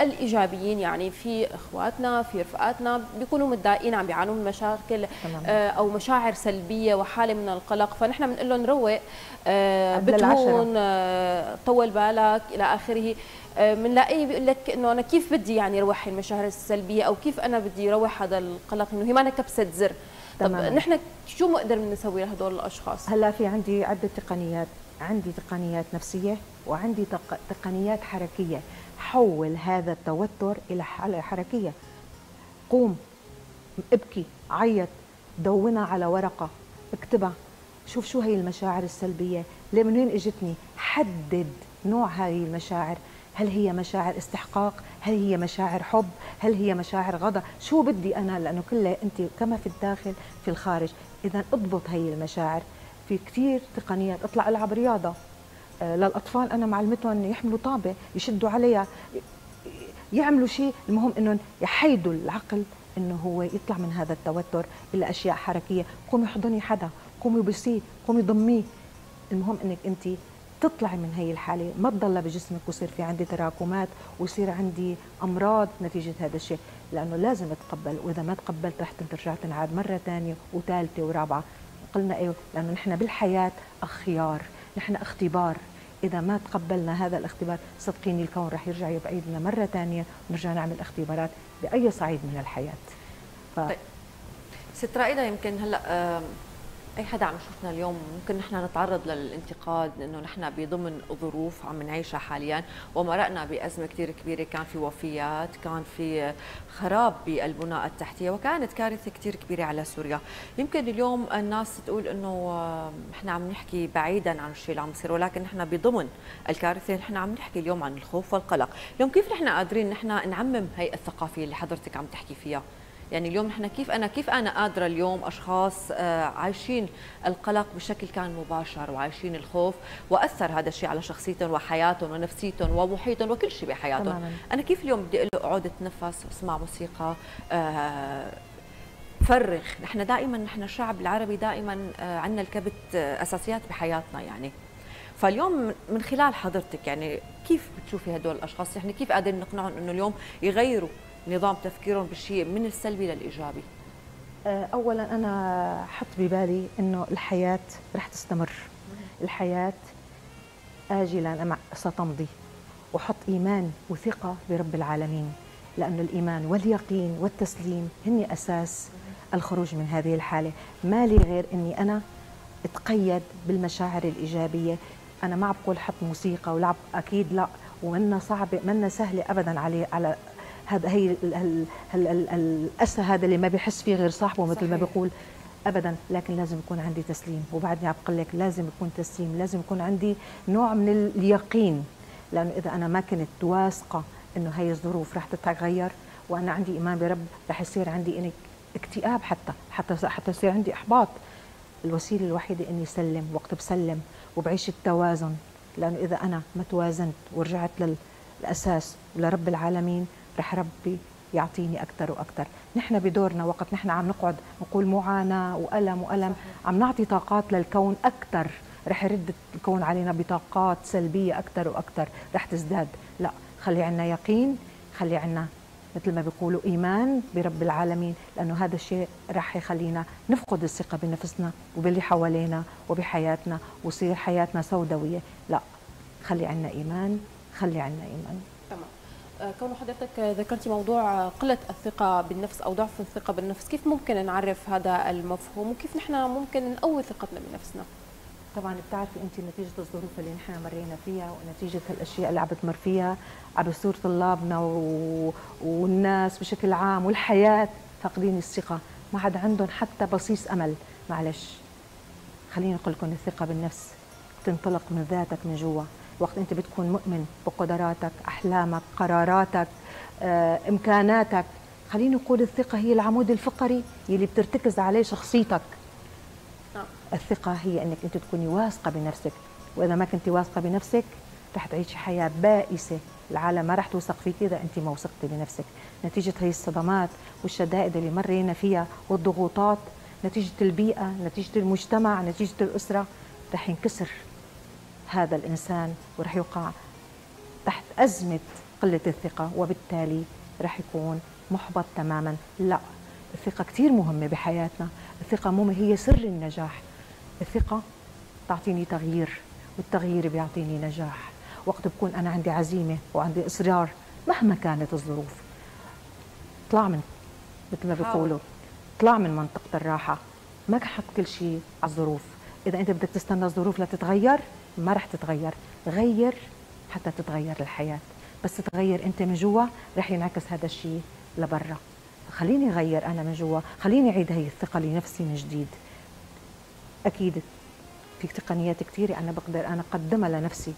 الإيجابيين يعني في إخواتنا في رفقاتنا بيكونوا متضايقين عم بيعانوا من مشاكل آه أو مشاعر سلبية وحالة من القلق. فنحن بنقول لهم روق آه بتهون آه طول بالك إلى آخره. بنلاقيه آه بيقول لك إنه أنا كيف بدي يعني روح المشاعر السلبية؟ أو كيف أنا بدي روح هذا القلق؟ إنه هي ما كبسة زر. طب نحن شو بنقدر نسوي لهدول الأشخاص؟ هلا في عندي عدة تقنيات عندي تقنيات نفسية وعندي تقنيات حركية. حول هذا التوتر إلى حالة حركية. قوم ابكي عيط دونها على ورقة اكتبها. شوف شو هي المشاعر السلبية. ليه من وين إجتني؟ حدد نوع هذه المشاعر. هل هي مشاعر استحقاق؟ هل هي مشاعر حب؟ هل هي مشاعر غضب؟ شو بدي أنا؟ لأنه كلها أنت كما في الداخل في الخارج. اذا اضبط هي المشاعر. في كثير تقنيات اطلع العب رياضة. آه، للأطفال أنا معلمتهم يحملوا طابة يشدوا عليها يعملوا شيء. المهم إنهم يحيدوا العقل إنه هو يطلع من هذا التوتر إلى أشياء حركية. قومي احضني حدا قومي بسيه قومي ضميه المهم إنك أنت تطلعي من هي الحالة. ما تضلها بجسمك ويصير في عندي تراكمات ويصير عندي أمراض نتيجة هذا الشيء لأنه لازم أتقبل. وإذا ما تقبلت رح ترجع تنعاد مرة ثانية وثالثة ورابعة. قلنا أيوه لأنه نحن بالحياة أخيار. نحن اختبار إذا ما تقبلنا هذا الاختبار صدقيني الكون رح يرجع يبعدنا مرة ثانية ونرجع نعمل اختبارات بأي صعيد من الحياة ف... طيب. ست رائدة يمكن هلأ أي حدا عم يشوفنا اليوم ممكن نحن نتعرض للانتقاد إنه نحن بضمن ظروف عم نعيشها حاليا. ومرقنا بأزمة كثير كبيرة كان في وفيات كان في خراب بالبناء التحتية وكانت كارثة كثير كبيرة على سوريا. يمكن اليوم الناس تقول إنه نحن عم نحكي بعيدا عن الشيء اللي عم يصير ولكن نحن بضمن الكارثة نحن عم نحكي اليوم عن الخوف والقلق. اليوم كيف نحن قادرين نحن نعمم هي الثقافيه اللي حضرتك عم تحكي فيها؟ يعني اليوم نحن كيف أنا كيف أنا قادرة اليوم أشخاص آه، عايشين القلق بشكل كان مباشر وعايشين الخوف وأثر هذا الشيء على شخصيتهم وحياتهم ونفسيتهم ومحيطهم وكل شيء بحياتهم. تماما. أنا كيف اليوم بدي أقول له اقعد اتنفس واسمع موسيقى آه، فرغ نحن دائما نحن الشعب العربي دائما آه، عندنا الكبت أساسيات بحياتنا يعني. فاليوم من خلال حضرتك يعني كيف بتشوفي هدول الأشخاص؟ يعني كيف قادرين نقنعهم إنه اليوم يغيروا نظام تفكيرهم بالشيء من السلبي للإيجابي؟ آه، اولا أنا حط ببالي إنه الحياة رح تستمر. الحياة اجلا ستمضي. وحط إيمان وثقة برب العالمين لأن الإيمان واليقين والتسليم هن أساس الخروج من هذه الحالة. ما لي غير أني أنا أتقيد بالمشاعر الإيجابية. أنا ما بقول حط موسيقى ولا أكيد لا. ومنا صعبة منا سهلة أبدا علي على هذا هي الاسى هذا اللي ما بيحس فيه غير صاحبه مثل ما بيقول ابدا لكن لازم يكون عندي تسليم. وبعدني عم لك لازم يكون تسليم لازم يكون عندي نوع من اليقين. لأنه إذا أنا ما كنت واثقة إنه هي الظروف رح تتغير وأنا عندي إيمان برب رح يصير عندي اكتئاب حتى حتى حتى يصير عندي إحباط. الوسيلة الوحيدة إني سلم وقت بسلم وبعيش التوازن. لأنه إذا أنا ما توازنت ورجعت للأساس ولرب العالمين رح ربي يعطيني أكثر وأكثر. نحن بدورنا وقت نحن عم نقعد نقول معاناة وألم وألم. عم نعطي طاقات للكون أكثر. رح يرد الكون علينا بطاقات سلبية أكثر وأكثر. رح تزداد. لا خلي عنا يقين خلي عنا مثل ما بيقولوا إيمان برب العالمين لأنه هذا الشيء رح يخلينا نفقد الثقة بنفسنا وباللي حوالينا وبحياتنا وصير حياتنا سوداوية. لا خلي عنا إيمان خلي عنا آه، كون حضرتك ذكرتي موضوع قلة الثقة بالنفس أو ضعف الثقة بالنفس كيف ممكن نعرف هذا المفهوم؟ وكيف نحن ممكن نقوي ثقتنا بنفسنا؟ طبعا بتعرفي انت نتيجة الظروف اللي نحن مرينا فيها ونتيجة الأشياء اللي عم بتمر فيها عم بصير طلابنا و... والناس بشكل عام والحياة فاقدين الثقة. ما عاد عندهم حتى بصيص أمل. معلش خليني أقول لكم الثقة بالنفس تنطلق من ذاتك من جوا. وقت انت بتكون مؤمن بقدراتك أحلامك قراراتك آه، إمكاناتك. خليني نقول الثقة هي العمود الفقري يلي بترتكز عليه شخصيتك. الثقة هي إنك أنت تكوني واثقة بنفسك وإذا ما كنت واثقة بنفسك رح تعيشي حياة بائسة. العالم ما رح توثق فيك إذا انت ما وثقتي بنفسك. نتيجة هي الصدمات والشدائد اللي مرينا فيها والضغوطات نتيجة البيئة نتيجة المجتمع نتيجة الأسرة رح ينكسر. هذا الإنسان ورح يوقع تحت أزمة قلة الثقة وبالتالي رح يكون محبط تماما. لا الثقة كثير مهمة بحياتنا. الثقة مو هي سر النجاح. الثقة تعطيني تغيير والتغيير بيعطيني نجاح. وقت بكون أنا عندي عزيمة وعندي إصرار مهما كانت الظروف. طلع من مثل ما بيقولوا طلع من منطقة الراحة. ما حط كل شيء على الظروف. إذا أنت بدك تستنى الظروف لتتغير ما رح تتغير. غير حتى تتغير الحياة. بس تغير أنت من جوا رح ينعكس هذا الشيء لبرا. خليني أغير أنا من جوا. خليني أعيد هي الثقة لنفسي من جديد. أكيد في تقنيات كثيرة أنا بقدر أنا أقدمها لنفسي.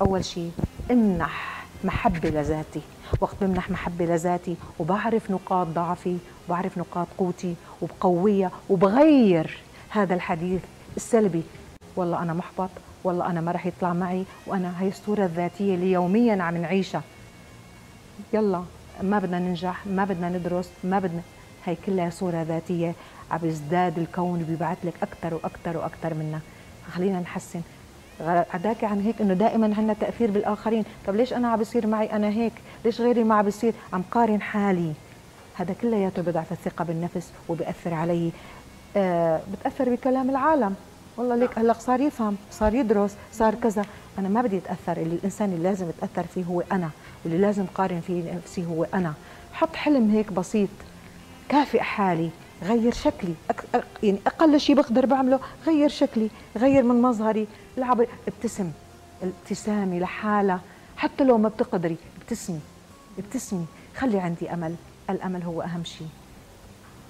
أول شيء امنح محبة لذاتي. وقت بمنح محبة لذاتي وبعرف نقاط ضعفي وبعرف نقاط قوتي وبقويها وبغير هذا الحديث السلبي. والله أنا محبط والله أنا ما رح يطلع معي وأنا هي الصورة الذاتية اللي يوميا عم نعيشها. يلا ما بدنا ننجح ما بدنا ندرس ما بدنا. هي كلها صورة ذاتية عم يزداد الكون وبيبعث لك أكثر وأكثر وأكثر منا خلينا نحسن. عداك عن هيك إنه دائما عندنا تأثير بالآخرين. طب ليش أنا عم بيصير معي أنا هيك؟ ليش غيري ما عم بيصير عم قارن حالي. هذا كلياته بضعف الثقة بالنفس وبيأثر علي. آه بتأثر بكلام العالم. والله ليك هلا صار يفهم صار يدرس صار كذا. أنا ما بدي أتأثر اللي الإنسان اللي لازم اتاثر فيه هو أنا واللي لازم قارن فيه نفسي هو أنا. حط حلم هيك بسيط كافئ حالي غير شكلي. أك... يعني أقل شيء بقدر بعمله غير شكلي غير من مظهري. العب ابتسم الابتسامه لحالها حتى لو ما بتقدري ابتسمي ابتسمي. خلي عندي أمل الأمل هو أهم شيء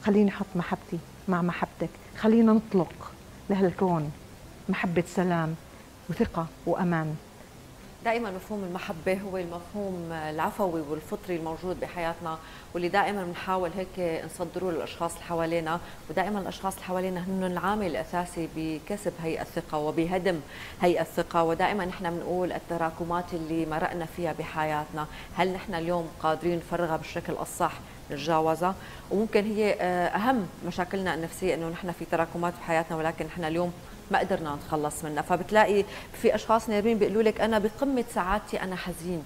خليني أحط محبتي مع محبتك خلينا نطلق. لهالكون محبة سلام وثقة وأمان. دائما مفهوم المحبة هو المفهوم العفوي والفطري الموجود بحياتنا واللي دائما بنحاول هيك نصدروه للأشخاص اللي حوالينا ودائما الأشخاص اللي حوالينا هن العامل الأساسي بكسب هي الثقة وبهدم هي الثقة. ودائما نحن بنقول التراكمات اللي مرقنا فيها بحياتنا هل نحن اليوم قادرين نفرغها بالشكل الصح نتجاوزها وممكن هي آه، أهم مشاكلنا النفسية إنه نحن في تراكمات بحياتنا ولكن نحن اليوم ما قدرنا نتخلص منها. فبتلاقي في أشخاص نايمين بيقولوا لك أنا بقمة سعادتي أنا حزين.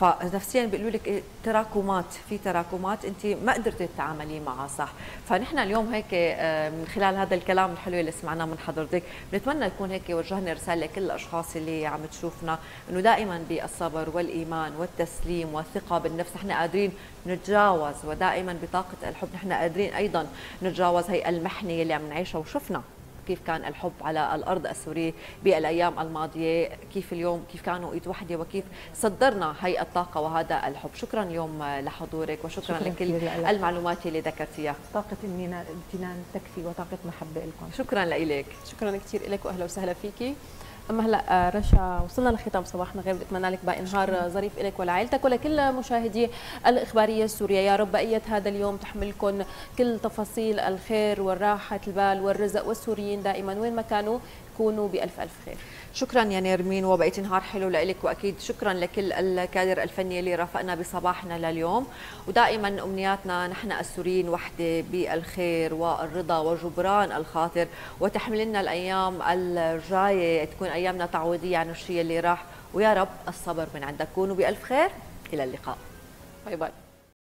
فنفسيا بيقولوا لك إيه تراكمات في تراكمات أنت ما قدرتي تتعاملي معها صح؟ فنحن اليوم هيك آه، من خلال هذا الكلام الحلو اللي سمعناه من حضرتك بنتمنى يكون هيك وجهنا رسالة لكل الأشخاص اللي عم تشوفنا إنه دائما بالصبر والإيمان والتسليم والثقة بالنفس نحن قادرين نتجاوز ودائما بطاقة الحب نحن قادرين أيضا نتجاوز هي المحنة اللي عم نعيشها وشفنا كيف كان الحب على الأرض السوريه بالأيام الماضية؟ كيف اليوم؟ كيف كانوا إيد وحدة؟ وكيف صدرنا هي الطاقة وهذا الحب؟ شكرا اليوم لحضورك وشكرا شكرا لكل المعلومات اللي ذكرتيها. طاقة امتنان تكفي وطاقة محبة لكم. شكرا لك شكرا كثير لك واهلا وسهلا فيكي. أما هلا آه، رشا وصلنا لختام صباحنا غير بتمنى لك باقي نهار ظريف لك ولعائلتك. ولكل مشاهدي الإخبارية السورية يا رب بقيه هذا اليوم تحملكم كل تفاصيل الخير والراحة البال والرزق والسوريين دائما وين ما كانوا. يكونوا بألف ألف خير. شكرا يا نيرمين وبقية نهار حلو لك وأكيد شكرا لكل الكادر الفني اللي رافقنا بصباحنا لليوم. ودائما أمنياتنا نحن السوريين وحدة بالخير والرضا وجبران الخاطر. وتحمل لنا الأيام الجاية تكون أيامنا تعويضية عن الشيء اللي راح. ويا رب الصبر من عندك. كونوا بألف خير. إلى اللقاء. bye bye.